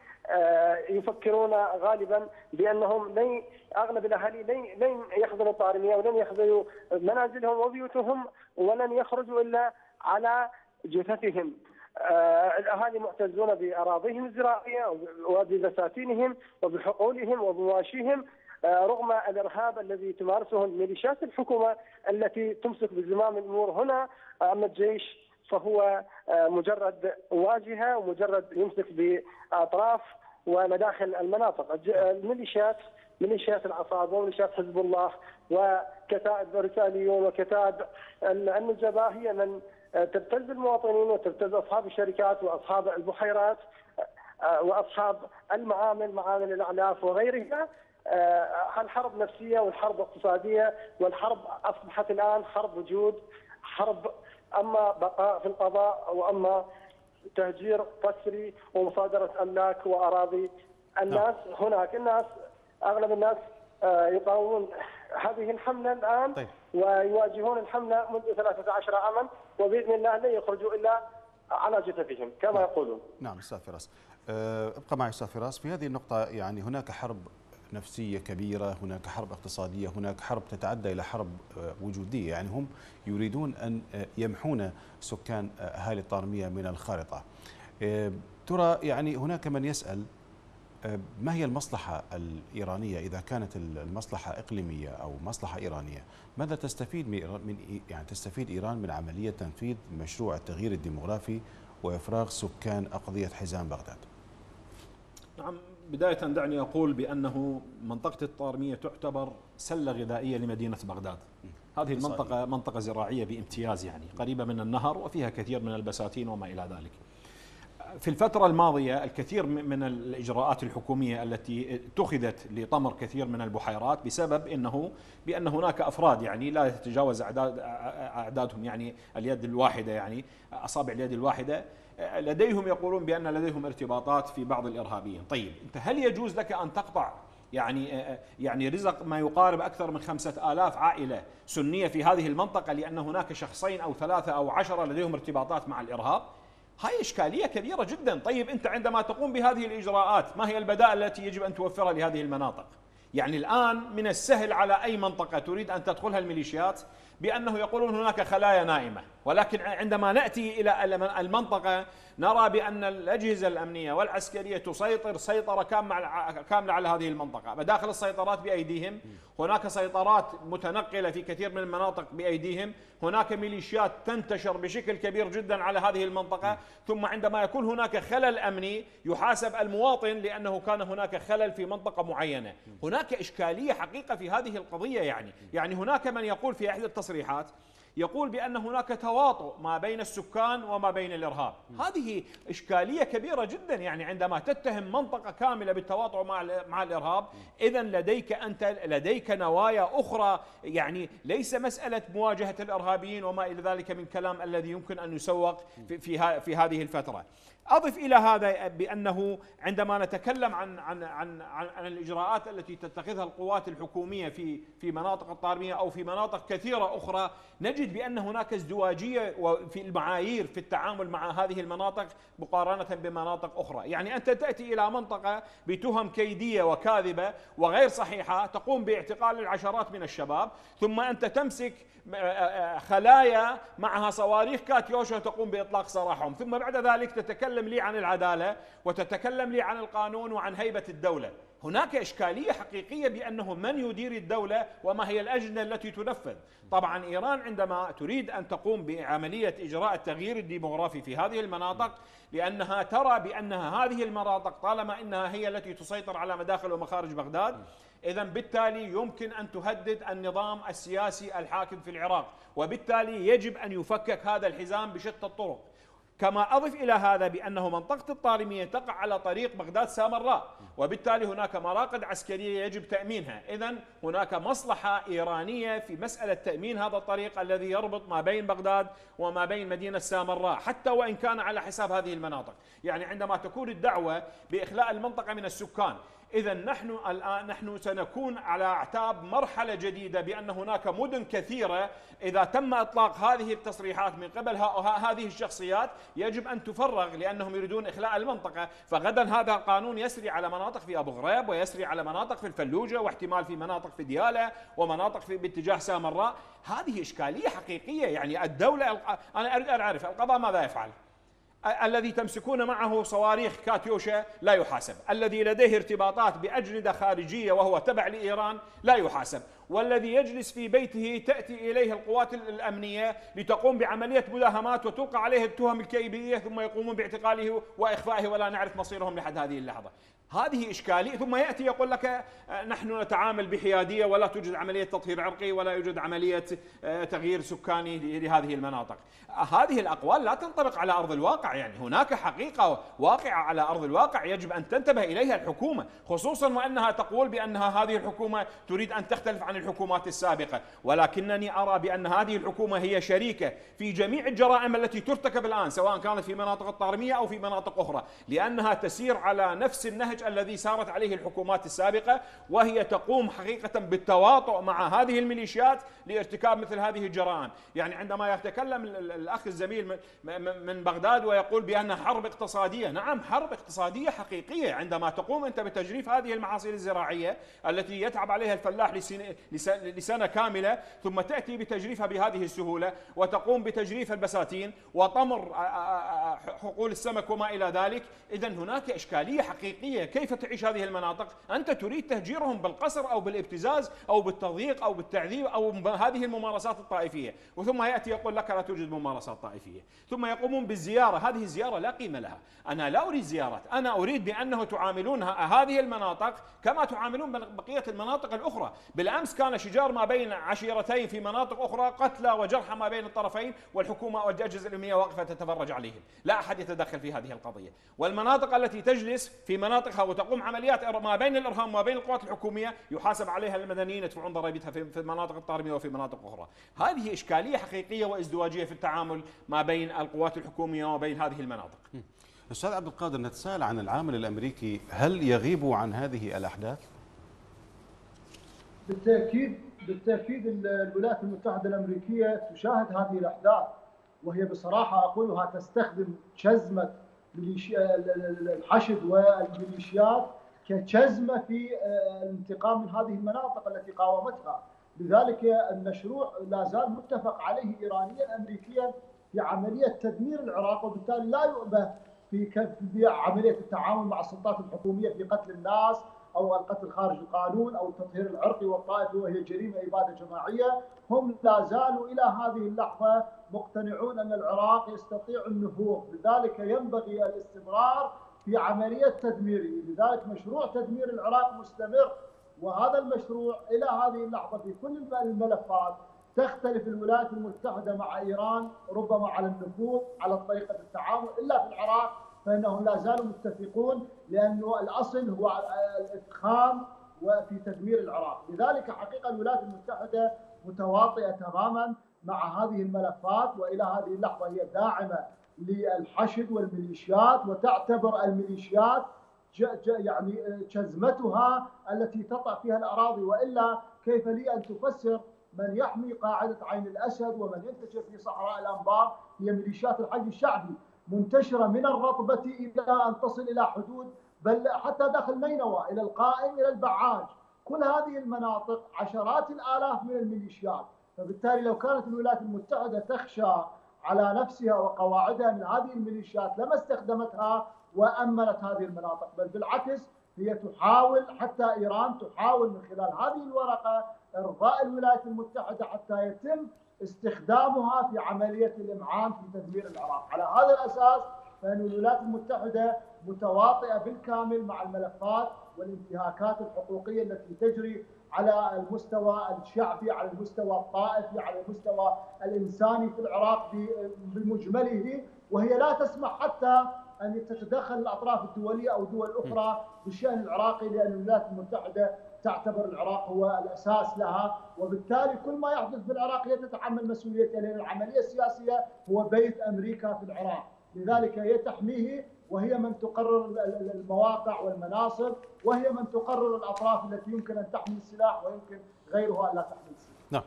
يفكرون غالبا بأنهم لن أغلب الأهالي لن لن يخذلوا الطارمية ولن يخذلوا منازلهم وبيوتهم ولن يخرجوا إلا على جثثهم. آه الأهالي معتزون بأراضيهم الزراعية وببساتينهم وبحقولهم وبمواشيهم آه رغم الإرهاب الذي تمارسه ميليشيات الحكومة التي تمسك بزمام الأمور هنا أما الجيش فهو آه مجرد واجهة ومجرد يمسك بأطراف ومداخل المناطق. الميليشيات ميليشيات العصابة وميليشيات حزب الله وكتائب الرساليون وكتائب النجباء هي من تبتز المواطنين وتبتز أصحاب الشركات وأصحاب البحيرات وأصحاب المعامل معامل الأعلاف وغيرها. الحرب نفسية والحرب اقتصادية والحرب أصبحت الآن حرب وجود حرب أما بقاء في القضاء وأما تهجير قسري ومصادرة أملاك وأراضي. الناس هناك الناس أغلب الناس يقاومون هذه الحملة الآن طيب. ويواجهون الحملة منذ 13 عاما وبإذن الله لن يخرجوا إلا على جثثهم كما نعم. يقولون. نعم أستاذ فراس. ابقى معي أستاذ فراس في هذه النقطة يعني هناك حرب نفسية كبيرة، هناك حرب اقتصادية، هناك حرب تتعدى إلى حرب وجودية، يعني هم يريدون أن يمحون سكان أهالي الطارمية من الخارطة. ترى يعني هناك من يسأل ما هي المصلحة الإيرانية؟ إذا كانت المصلحة إقليمية أو مصلحة إيرانية ماذا تستفيد من يعني تستفيد إيران من عملية تنفيذ مشروع التغيير الديمغرافي وإفراغ سكان أقضية حزام بغداد؟ نعم بداية دعني أقول بأنه منطقة الطارمية تعتبر سلة غذائية لمدينة بغداد. هذه المنطقة منطقة زراعية بامتياز يعني قريبة من النهر وفيها كثير من البساتين وما إلى ذلك. في الفترة الماضية الكثير من الإجراءات الحكومية التي اتخذت لطمر كثير من البحيرات بسبب أنه بأن هناك أفراد يعني لا تتجاوز أعداد أعدادهم يعني اليد الواحدة يعني أصابع اليد الواحدة لديهم يقولون بأن لديهم ارتباطات في بعض الإرهابيين. طيب أنت هل يجوز لك أن تقطع يعني يعني رزق ما يقارب أكثر من خمسة آلاف عائلة سنية في هذه المنطقة لأن هناك شخصين أو ثلاثة أو عشرة لديهم ارتباطات مع الإرهاب؟ هاي إشكالية كبيرة جدا. طيب أنت عندما تقوم بهذه الإجراءات ما هي البدائل التي يجب أن توفرها لهذه المناطق؟ يعني الآن من السهل على أي منطقة تريد أن تدخلها الميليشيات؟ بأنه يقولون هناك خلايا نائمة. ولكن عندما نأتي إلى المنطقة نرى بأن الأجهزة الأمنية والعسكرية تسيطر سيطرة كاملة على هذه المنطقة. مداخل السيطرات بأيديهم. هناك سيطرات متنقلة في كثير من المناطق بأيديهم. هناك ميليشيات تنتشر بشكل كبير جدا على هذه المنطقة. ثم عندما يكون هناك خلل أمني يحاسب المواطن لأنه كان هناك خلل في منطقة معينة. هناك إشكالية حقيقة في هذه القضية يعني. يعني هناك من يقول في أحد التصريحات يقول بأن هناك تواطؤ ما بين السكان وما بين الإرهاب. هذه إشكالية كبيرة جدا يعني عندما تتهم منطقة كاملة بالتواطؤ مع مع الإرهاب إذا لديك أنت لديك نوايا أخرى. يعني ليس مسألة مواجهة الإرهابيين وما إلى ذلك من كلام الذي يمكن أن يسوق في في, في هذه الفترة. أضف إلى هذا بأنه عندما نتكلم عن عن عن عن الإجراءات التي تتخذها القوات الحكومية في في مناطق الطارمية أو في مناطق كثيرة أخرى نجد بأن هناك ازدواجية في المعايير في التعامل مع هذه المناطق مقارنة بمناطق أخرى، يعني أنت تأتي إلى منطقة بتهم كيدية وكاذبة وغير صحيحة تقوم باعتقال العشرات من الشباب، ثم أنت تمسك خلايا معها صواريخ كاتيوشا تقوم بإطلاق سراحهم، ثم بعد ذلك تتكلم لي عن العدالة وتتكلم لي عن القانون وعن هيبة الدولة، هناك إشكالية حقيقية بأنه من يدير الدولة وما هي الأجندة التي تنفذ، طبعا إيران عندما تريد أن تقوم بعملية إجراء التغيير الديموغرافي في هذه المناطق لأنها ترى بأنها هذه المناطق طالما إنها هي التي تسيطر على مداخل ومخارج بغداد اذا بالتالي يمكن أن تهدد النظام السياسي الحاكم في العراق وبالتالي يجب أن يفكك هذا الحزام بشتى الطرق. كما أضف إلى هذا بأنه منطقة الطارمية تقع على طريق بغداد سامراء وبالتالي هناك مراقد عسكرية يجب تأمينها. إذا هناك مصلحة إيرانية في مسألة تأمين هذا الطريق الذي يربط ما بين بغداد وما بين مدينة سامراء حتى وإن كان على حساب هذه المناطق. يعني عندما تكون الدعوة بإخلاء المنطقة من السكان إذا نحن الآن نحن سنكون على أعتاب مرحلة جديدة بأن هناك مدن كثيرة إذا تم إطلاق هذه التصريحات من قبل هذه الشخصيات يجب أن تفرغ لأنهم يريدون إخلاء المنطقة. فغدا هذا القانون يسري على مناطق في أبو غريب ويسري على مناطق في الفلوجة واحتمال في مناطق في ديالى ومناطق في باتجاه سامراء. هذه إشكالية حقيقية يعني الدولة أنا أريد أن أعرف القضاء ماذا يفعل؟ الذي تمسكون معه صواريخ كاتيوشا لا يحاسب. الذي لديه ارتباطات بأجندة خارجية وهو تبع لإيران لا يحاسب. والذي يجلس في بيته تأتي إليه القوات الأمنية لتقوم بعملية مداهمات وتوقع عليه التهم الكيبية ثم يقومون باعتقاله وإخفائه ولا نعرف مصيرهم لحد هذه اللحظة. هذه إشكالية. ثم يأتي يقول لك آه، نحن نتعامل بحيادية ولا توجد عملية تطهير عرقي ولا يوجد عملية آه، تغيير سكاني لهذه المناطق. هذه الأقوال لا تنطبق على أرض الواقع. يعني هناك حقيقة واقعة على أرض الواقع يجب أن تنتبه إليها الحكومة خصوصا وأنها تقول بأنها هذه الحكومة تريد أن تختلف عن الحكومات السابقة. ولكنني أرى بأن هذه الحكومة هي شريكة في جميع الجرائم التي ترتكب الآن سواء كانت في مناطق الطارمية أو في مناطق أخرى لأنها تسير على نفس النهج الذي سارت عليه الحكومات السابقة وهي تقوم حقيقة بالتواطؤ مع هذه الميليشيات لارتكاب مثل هذه الجرائم. يعني عندما يتكلم الأخ الزميل من بغداد ويقول بأنها حرب اقتصادية نعم حرب اقتصادية حقيقية. عندما تقوم أنت بتجريف هذه المحاصيل الزراعية التي يتعب عليها الفلاح لسنة كاملة ثم تأتي بتجريفها بهذه السهولة وتقوم بتجريف البساتين وطمر حقول السمك وما إلى ذلك إذا هناك إشكالية حقيقية كيف تعيش هذه المناطق؟ أنت تريد تهجيرهم بالقصر أو بالابتزاز أو بالتضييق أو بالتعذيب أو هذه الممارسات الطائفية. وثم يأتي يقول لك لا توجد ممارسات طائفية. ثم يقومون بالزيارة. هذه الزيارة لا قيمة لها. أنا لا أريد زيارات أنا أريد بأنه تعاملون هذه المناطق كما تعاملون بقية المناطق الأخرى. بالأمس كان شجار ما بين عشيرتين في مناطق أخرى قتلى وجرحى ما بين الطرفين والحكومة والأجهزة الأمنية واقفة تتفرج عليهم. لا أحد يتدخل في هذه القضية. والمناطق التي تجلس في مناطقها وتقوم عمليات ما بين الإرهاب وما بين القوات الحكومية يحاسب عليها المدنيين يدفعون ضريبتها في المناطق الطارمية وفي مناطق أخرى. هذه إشكالية حقيقية وإزدواجية في التعامل ما بين القوات الحكومية وما بين هذه المناطق. أستاذ عبد القادر نتساءل عن العامل الأمريكي. هل يغيب عن هذه الأحداث؟ بالتأكيد بالتأكيد الولايات المتحدة الأمريكية تشاهد هذه الأحداث وهي بصراحة أقولها تستخدم شزمة الحشد والميليشيات كجزمة في آه، الانتقام من هذه المناطق التي قاومتها. لذلك المشروع لا زال متفق عليه إيرانيا أمريكيا في عملية تدمير العراق وبالتالي لا يؤبه في عملية التعاون مع السلطات الحكومية في قتل الناس أو القتل خارج القانون أو التطهير العرقي والطائفي وهي جريمة إبادة جماعية. هم لا زالوا إلى هذه اللحظة مقتنعون أن العراق يستطيع النفوذ لذلك ينبغي الاستمرار في عملية تدميره. لذلك مشروع تدمير العراق مستمر وهذا المشروع إلى هذه اللحظة في كل الملفات تختلف الولايات المتحدة مع إيران ربما على النفوذ على طريقة التعامل. إلا في العراق فإنهم لا زالوا متفقون لأنه الأصل هو الادخام وفي تدمير العراق، لذلك حقيقة الولايات المتحدة متواطئة تماما مع هذه الملفات وإلى هذه اللحظة هي داعمة للحشد والميليشيات وتعتبر الميليشيات يعني جزمتها التي تطأ فيها الأراضي. وإلا كيف لي أن تفسر من يحمي قاعدة عين الأسد ومن ينتشر في صحراء الأنبار؟ هي ميليشيات الحج الشعبي منتشرة من الرطبة إلى أن تصل إلى حدود بل حتى داخل نينوى إلى القائم إلى البعاج. كل هذه المناطق عشرات الآلاف من الميليشيات. فبالتالي لو كانت الولايات المتحدة تخشى على نفسها وقواعدها من هذه الميليشيات لما استخدمتها وأمنت هذه المناطق. بل بالعكس هي تحاول حتى إيران تحاول من خلال هذه الورقة إرضاء الولايات المتحدة حتى يتم استخدامها في عملية الإمعان في تدمير العراق. على هذا الأساس فإن الولايات المتحدة متواطئة بالكامل مع الملفات والانتهاكات الحقوقية التي تجري على المستوى الشعبي على المستوى الطائفي على المستوى الإنساني في العراق بمجمله. وهي لا تسمح حتى أن تتدخل الأطراف الدولية أو دول أخرى بالشأن العراقي لأن الولايات المتحدة تعتبر العراق هو الأساس لها. وبالتالي كل ما يحدث في العراق هي تتحمل لأن العملية السياسية هو بيت أمريكا في العراق. لذلك هي تحميه وهي من تقرر المواقع والمناصب وهي من تقرر الأطراف التي يمكن أن تحمل السلاح ويمكن غيرها لا تحمل السلاح. نعم.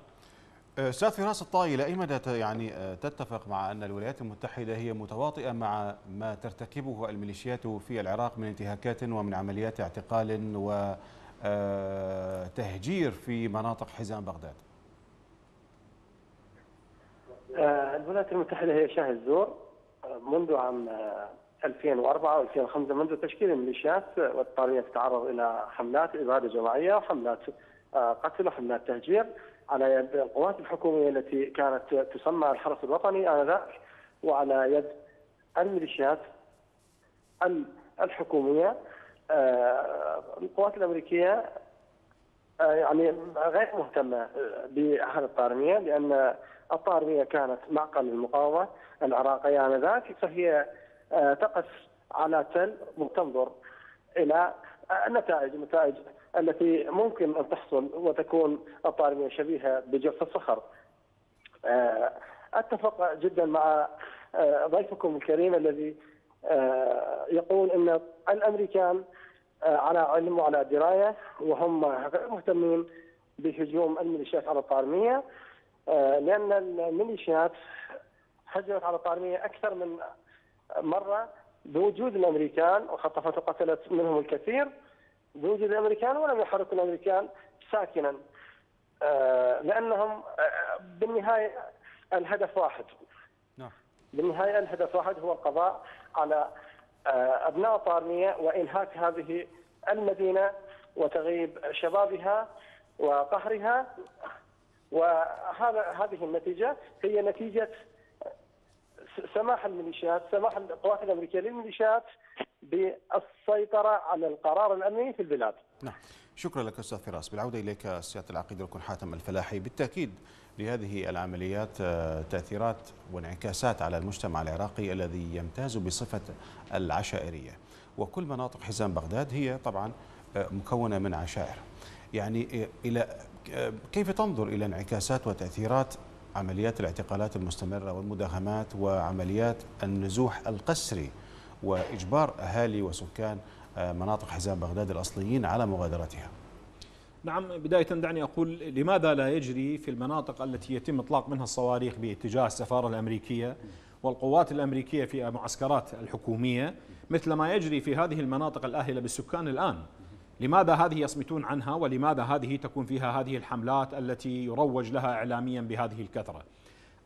أستاذ فراس الطائي إلى اي مدى يعني تتفق مع أن الولايات المتحدة هي متواطئة مع ما ترتكبه الميليشيات في العراق من انتهاكات ومن عمليات اعتقال وتهجير في مناطق حزام بغداد؟ الولايات المتحدة هي شاهد زور منذ عام 2004 و2005 منذ تشكيل الميليشيات والطالبيه تتعرض إلى حملات اباده جماعية وحملات آه، قتل وحملات تهجير على يد القوات الحكومية التي كانت تسمى الحرس الوطني آنذاك وعلى يد الميليشيات الحكومية آه، القوات الأمريكية آه، يعني غير مهتمة باهل الطارمية لأن الطارمية كانت معقل للمقاومة العراقية آنذاك فهي تقف على تل وتنظر إلى النتائج النتائج التي ممكن أن تحصل وتكون الطالبيه شبيهة بجف الصخر. آه، أتفق جدا مع آه، ضيفكم الكريم الذي آه، يقول إن الأمريكان على علم وعلى دراية وهم غير مهتمين بهجوم الميليشيات على الطارمية لأن الميليشيات هجمت على الطارمية أكثر من مرة بوجود الأمريكان وخطفت وقتلت منهم الكثير بوجود الأمريكان ولم يحرك الأمريكان ساكنا. آه، لأنهم آه، بالنهاية الهدف واحد. نعم. بالنهاية الهدف واحد هو القضاء على آه، أبناء طارمية وإنهاك هذه المدينة وتغييب شبابها وقهرها. وهذا هذه النتيجة هي نتيجة سماح الميليشيات سماح القوات الامريكيه للميليشيات بالسيطرة على القرار الأمني في البلاد. نعم. شكرا لك أستاذ فراس بالعودة إليك سياده العقيد ركن حاتم الفلاحي بالتأكيد لهذه العمليات آه، تأثيرات وانعكاسات على المجتمع العراقي الذي يمتاز بصفة العشائرية وكل مناطق حزام بغداد هي طبعا آه، مكونة من عشائر يعني آه، إلى كيف تنظر إلى انعكاسات وتأثيرات عمليات الاعتقالات المستمرة والمداهمات وعمليات النزوح القسري وإجبار أهالي وسكان آه، مناطق حزام بغداد الأصليين على مغادرتها. نعم بداية دعني أقول لماذا لا يجري في المناطق التي يتم إطلاق منها الصواريخ باتجاه السفارة الأمريكية والقوات الأمريكية في معسكرات الحكومية مثل ما يجري في هذه المناطق الآهلة بالسكان الآن. لماذا هذه يصمتون عنها ولماذا هذه تكون فيها هذه الحملات التي يروج لها اعلاميا بهذه الكثرة؟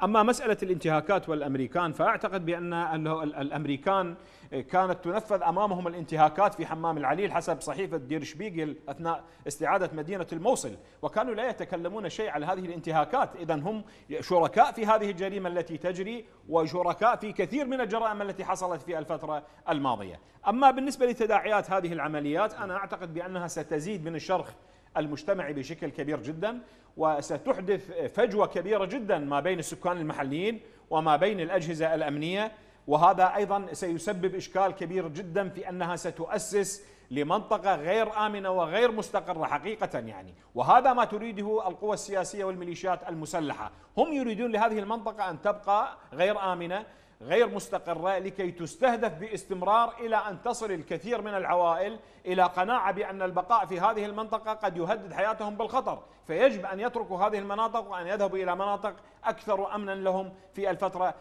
أما مسألة الانتهاكات والأمريكان فأعتقد بأن الأمريكان كانت تنفذ أمامهم الانتهاكات في حمام العليل حسب صحيفة دير شبيغل أثناء استعادة مدينة الموصل. وكانوا لا يتكلمون شيء على هذه الانتهاكات. اذا هم شركاء في هذه الجريمة التي تجري وشركاء في كثير من الجرائم التي حصلت في الفترة الماضية. أما بالنسبة لتداعيات هذه العمليات أنا أعتقد بأنها ستزيد من الشرخ المجتمعي بشكل كبير جدا وستحدث فجوة كبيرة جدا ما بين السكان المحليين وما بين الأجهزة الأمنية. وهذا أيضا سيسبب إشكال كبير جدا في أنها ستؤسس لمنطقة غير آمنة وغير مستقرة حقيقة يعني. وهذا ما تريده القوى السياسية والميليشيات المسلحة. هم يريدون لهذه المنطقة أن تبقى غير آمنة غير مستقرة لكي تستهدف باستمرار إلى أن تصل الكثير من العوائل إلى قناعة بأن البقاء في هذه المنطقة قد يهدد حياتهم بالخطر. فيجب أن يتركوا هذه المناطق وأن يذهبوا إلى مناطق أكثر أمنا لهم في الفترة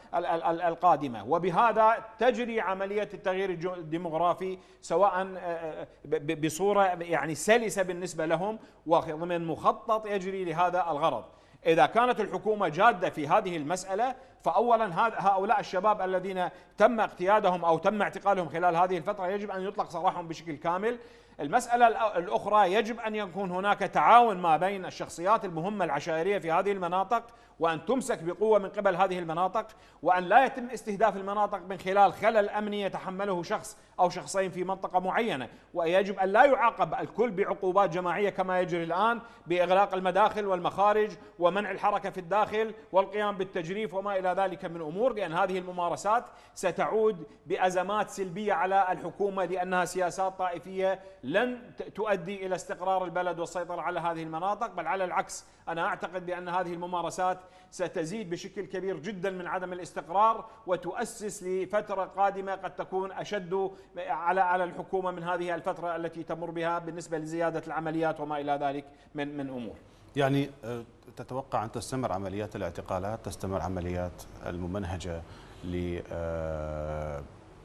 القادمة. وبهذا تجري عملية التغيير الديمغرافي سواء آه، آه، بصورة يعني سلسة بالنسبة لهم وضمن مخطط يجري لهذا الغرض. إذا كانت الحكومة جادة في هذه المسألة فأولا هؤلاء الشباب الذين تم اقتيادهم أو تم اعتقالهم خلال هذه الفترة يجب أن يطلق سراحهم بشكل كامل. المسألة الأخرى يجب أن يكون هناك تعاون ما بين الشخصيات المهمة العشائرية في هذه المناطق وأن تمسك بقوة من قبل هذه المناطق وأن لا يتم استهداف المناطق من خلال خلل أمني يتحمله شخص أو شخصين في منطقة معينة. ويجب أن لا يعاقب الكل بعقوبات جماعية كما يجري الآن بإغلاق المداخل والمخارج ومنع الحركة في الداخل والقيام بالتجريف وما إلى ذلك من أمور لأن هذه الممارسات ستعود بأزمات سلبية على الحكومة لأنها سياسات طائفية لن تؤدي إلى استقرار البلد والسيطرة على هذه المناطق. بل على العكس أنا أعتقد بأن هذه الممارسات ستزيد بشكل كبير جدا من عدم الاستقرار وتؤسس لفترة قادمة قد تكون أشد على على الحكومة من هذه الفترة التي تمر بها بالنسبة لزيادة العمليات وما إلى ذلك من من أمور. يعني آه، تتوقع أن تستمر عمليات الاعتقالات تستمر عمليات الممنهجة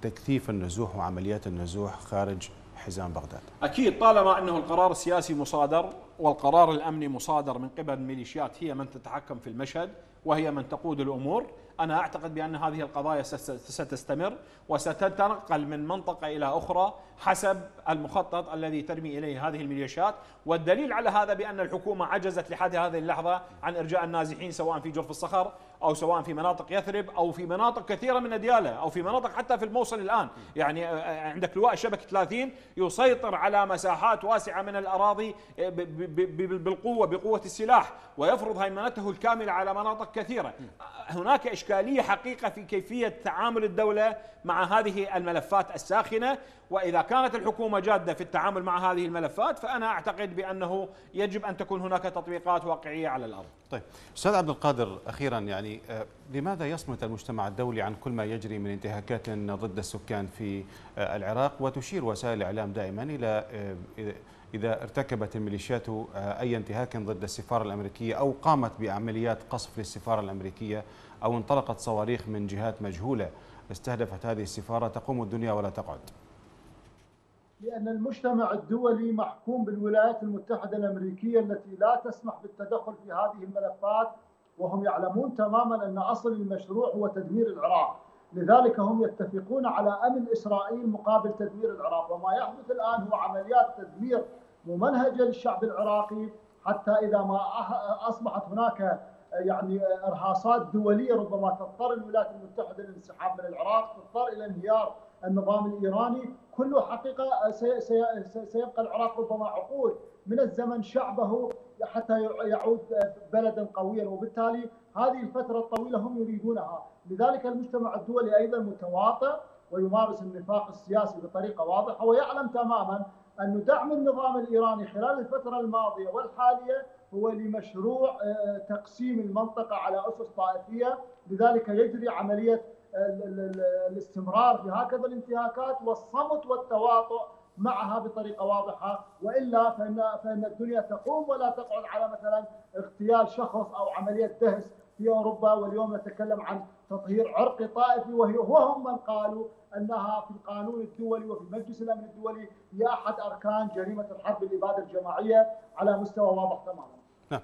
لتكثيف النزوح وعمليات النزوح خارج حزام بغداد؟ أكيد طالما أنه القرار السياسي مصادر والقرار الأمني مصادر من قبل ميليشيات هي من تتحكم في المشهد وهي من تقود الأمور. أنا أعتقد بأن هذه القضايا ستستمر وستتنقل من منطقة إلى أخرى حسب المخطط الذي ترمي إليه هذه الميليشيات. والدليل على هذا بأن الحكومة عجزت لحد هذه اللحظة عن إرجاء النازحين سواء في جرف الصخر أو سواء في مناطق يثرب أو في مناطق كثيرة من ديالى أو في مناطق حتى في الموصل الآن. يعني آه، آه، عندك لواء شبكة 30 يسيطر على مساحات واسعة من الأراضي آه، بالقوة بقوة السلاح ويفرض هيمنته الكاملة على مناطق كثيرة. هناك إشكالية حقيقة في كيفية تعامل الدولة مع هذه الملفات الساخنة. وإذا كانت الحكومة جادة في التعامل مع هذه الملفات فأنا أعتقد بأنه يجب أن تكون هناك تطبيقات واقعية على الأرض. طيب أستاذ عبد القادر أخيرا يعني آه، لماذا يصمت المجتمع الدولي عن كل ما يجري من انتهاكات ضد السكان في آه، العراق؟ وتشير وسائل الإعلام دائما إلى آه، إذا ارتكبت الميليشيات أي انتهاك ضد السفارة الأمريكية أو قامت بعمليات قصف للسفارة الأمريكية أو انطلقت صواريخ من جهات مجهولة استهدفت هذه السفارة تقوم الدنيا ولا تقعد؟ لأن المجتمع الدولي محكوم بالولايات المتحدة الأمريكية التي لا تسمح بالتدخل في هذه الملفات وهم يعلمون تماما أن أصل المشروع هو تدمير العراق. لذلك هم يتفقون على أمن إسرائيل مقابل تدمير العراق. وما يحدث الآن هو عمليات تدمير ممنهجة للشعب العراقي. حتى إذا ما أصبحت هناك يعني إرهاصات دولية ربما تضطر الولايات المتحدة للانسحاب من العراق، تضطر إلى انهيار النظام الإيراني، كله حقيقة سيبقى العراق ربما عقود من الزمن شعبه حتى يعود بلدا قويا وبالتالي هذه الفترة الطويلة هم يريدونها، لذلك المجتمع الدولي أيضا متواطئ ويمارس النفاق السياسي بطريقة واضحة ويعلم تماما أن دعم النظام الإيراني خلال الفترة الماضية والحالية هو لمشروع آه، تقسيم المنطقة على أسس طائفية. لذلك يجري عملية الاستمرار في هكذا الانتهاكات والصمت والتواطؤ معها بطريقة واضحة وإلا فان فإن الدنيا تقوم ولا تقعد على مثلا اغتيال شخص أو عملية دهس في أوروبا واليوم نتكلم عن تطهير عرقي طائفي وهي وهم من قالوا أنها في القانون الدولي وفي مجلس الأمن الدولي هي أحد أركان جريمة الحرب الاباده الجماعية على مستوى واضح تماما. نعم.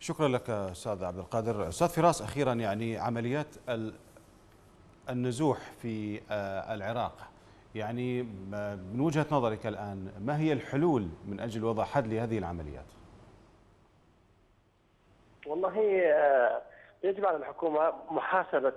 شكرا لك أستاذ عبد القادر، أستاذ فراس أخيرا يعني عمليات النزوح في آه، العراق يعني من وجهة نظرك الآن ما هي الحلول من أجل وضع حد لهذه العمليات؟ والله آه، يجب على الحكومة محاسبة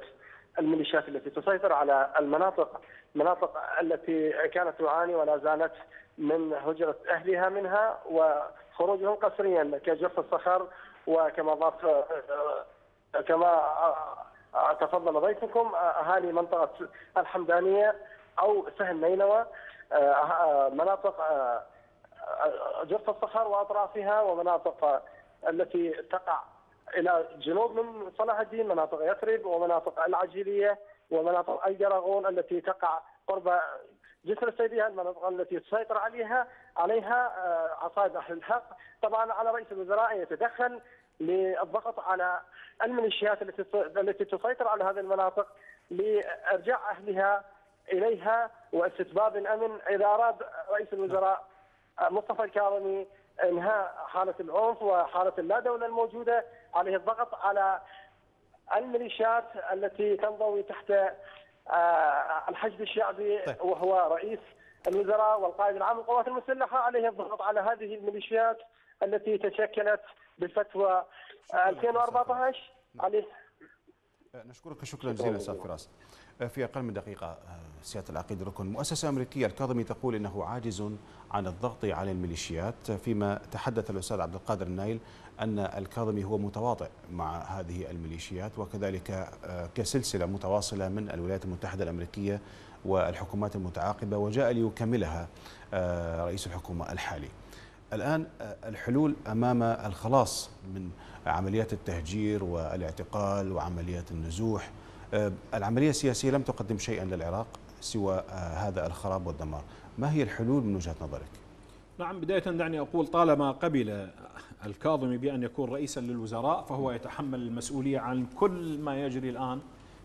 الميليشيات التي تسيطر على المناطق المناطق التي كانت تعاني ولا زالت من هجرة أهلها منها وخروجهم قسريا كجرف الصخر وكما ضاف كما تفضل ضيفكم أهالي منطقة الحمدانية أو سهل نينوى مناطق جرف الصخر وأطرافها ومناطق التي تقع إلى جنوب من صلاح الدين مناطق يثرب ومناطق العجيلية ومناطق الجراغون التي تقع قرب جسر السيديه المناطق التي تسيطر عليها عليها آه، عصائب أهل الحق. طبعا على رئيس الوزراء ان يتدخل للضغط على الميليشيات التي التي تسيطر على هذه المناطق لإرجاع أهلها إليها واستتباب الأمن إذا أراد رئيس الوزراء مصطفى الكاظمي إنهاء حالة العنف وحالة اللا دوله الموجودة عليه الضغط على الميليشيات التي تنضوي تحت آه، الحشد الشعبي طيب. وهو رئيس الوزراء والقائد العام للقوات المسلحة عليه الضغط على هذه الميليشيات التي تشكلت بفتوى 2014 عليه نشكرك. شكرا جزيلا أستاذ فراس. في أقل من دقيقة سيادة العقيد ركن مؤسسة أمريكية الكاظمي تقول إنه عاجز عن الضغط على الميليشيات فيما تحدث الأستاذ عبد القادر النايل أن الكاظمي هو متواطئ مع هذه الميليشيات وكذلك كسلسلة متواصلة من الولايات المتحدة الأمريكية والحكومات المتعاقبة وجاء ليكملها رئيس الحكومة الحالي. الآن الحلول أمام الخلاص من عمليات التهجير والاعتقال وعمليات النزوح. العملية السياسية لم تقدم شيئا للعراق سوى هذا الخراب والدمار. ما هي الحلول من وجهة نظرك؟ نعم بداية دعني أقول طالما قبل الكاظمي بأن يكون رئيسا للوزراء فهو يتحمل المسؤولية عن كل ما يجري الآن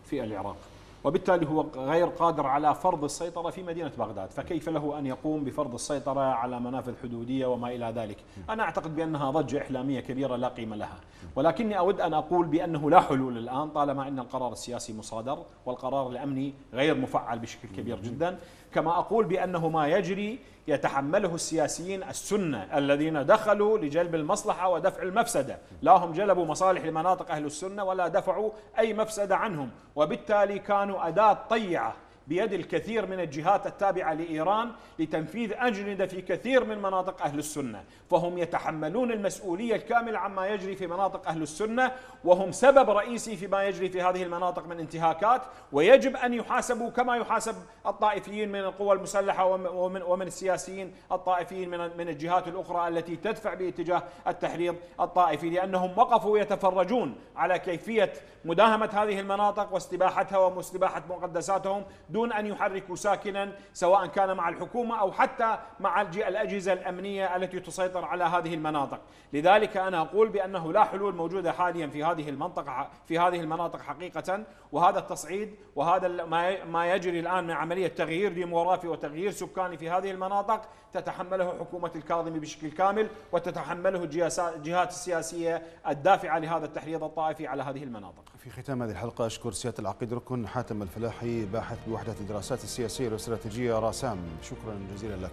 في العراق. وبالتالي هو غير قادر على فرض السيطرة في مدينة بغداد. فكيف له أن يقوم بفرض السيطرة على منافذ حدودية وما إلى ذلك؟ أنا أعتقد بأنها ضجة إحلامية كبيرة لا قيمة لها. ولكني أود أن أقول بأنه لا حلول الآن طالما أن القرار السياسي مصادر والقرار الأمني غير مفعل بشكل كبير جدا. كما أقول بأنه ما يجري يتحمله السياسيين السنة الذين دخلوا لجلب المصلحة ودفع المفسدة. لا هم جلبوا مصالح لمناطق أهل السنة ولا دفعوا أي مفسدة عنهم. وبالتالي كانوا أداة طيعة. بيد الكثير من الجهات التابعة لإيران لتنفيذ أجندة في كثير من مناطق أهل السنة. فهم يتحملون المسؤولية الكاملة عما يجري في مناطق أهل السنة وهم سبب رئيسي فيما يجري في هذه المناطق من انتهاكات ويجب أن يحاسبوا كما يحاسب الطائفيين من القوى المسلحة ومن, ومن السياسيين الطائفيين من, الجهات الأخرى التي تدفع باتجاه التحريض الطائفي لأنهم وقفوا يتفرجون على كيفية مداهمة هذه المناطق واستباحتها واستباحة مقدساتهم دون أن يحركوا ساكنا سواء كان مع الحكومة أو حتى مع الأجهزة الأمنية التي تسيطر على هذه المناطق. لذلك أنا أقول بأنه لا حلول موجودة حاليا في هذه المنطقة في هذه المناطق حقيقة. وهذا التصعيد وهذا ما يجري الآن من عملية تغيير ديموغرافي وتغيير سكاني في هذه المناطق تتحمله حكومة الكاظمي بشكل كامل وتتحمله الجهات السياسية الدافعة لهذا التحريض الطائفي على هذه المناطق. في ختام هذه الحلقة أشكر سيادة العقيد ركن حاتم الفلاحي باحث بوحدة الدراسات السياسية والاستراتيجية راسام. شكرا جزيلا لك.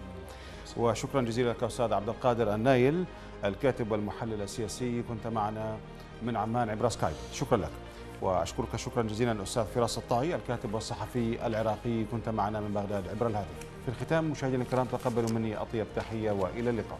وشكرا جزيلا لك أستاذ عبد القادر النايل الكاتب والمحلل السياسي. كنت معنا من عمان عبر سكايب. شكرا لك. وأشكرك شكرا جزيلا أستاذ فراس الطاهي الكاتب والصحفي العراقي. كنت معنا من بغداد عبر الهاتف. في الختام مشاهدينا الكرام تقبلوا مني أطيب تحية وإلى اللقاء.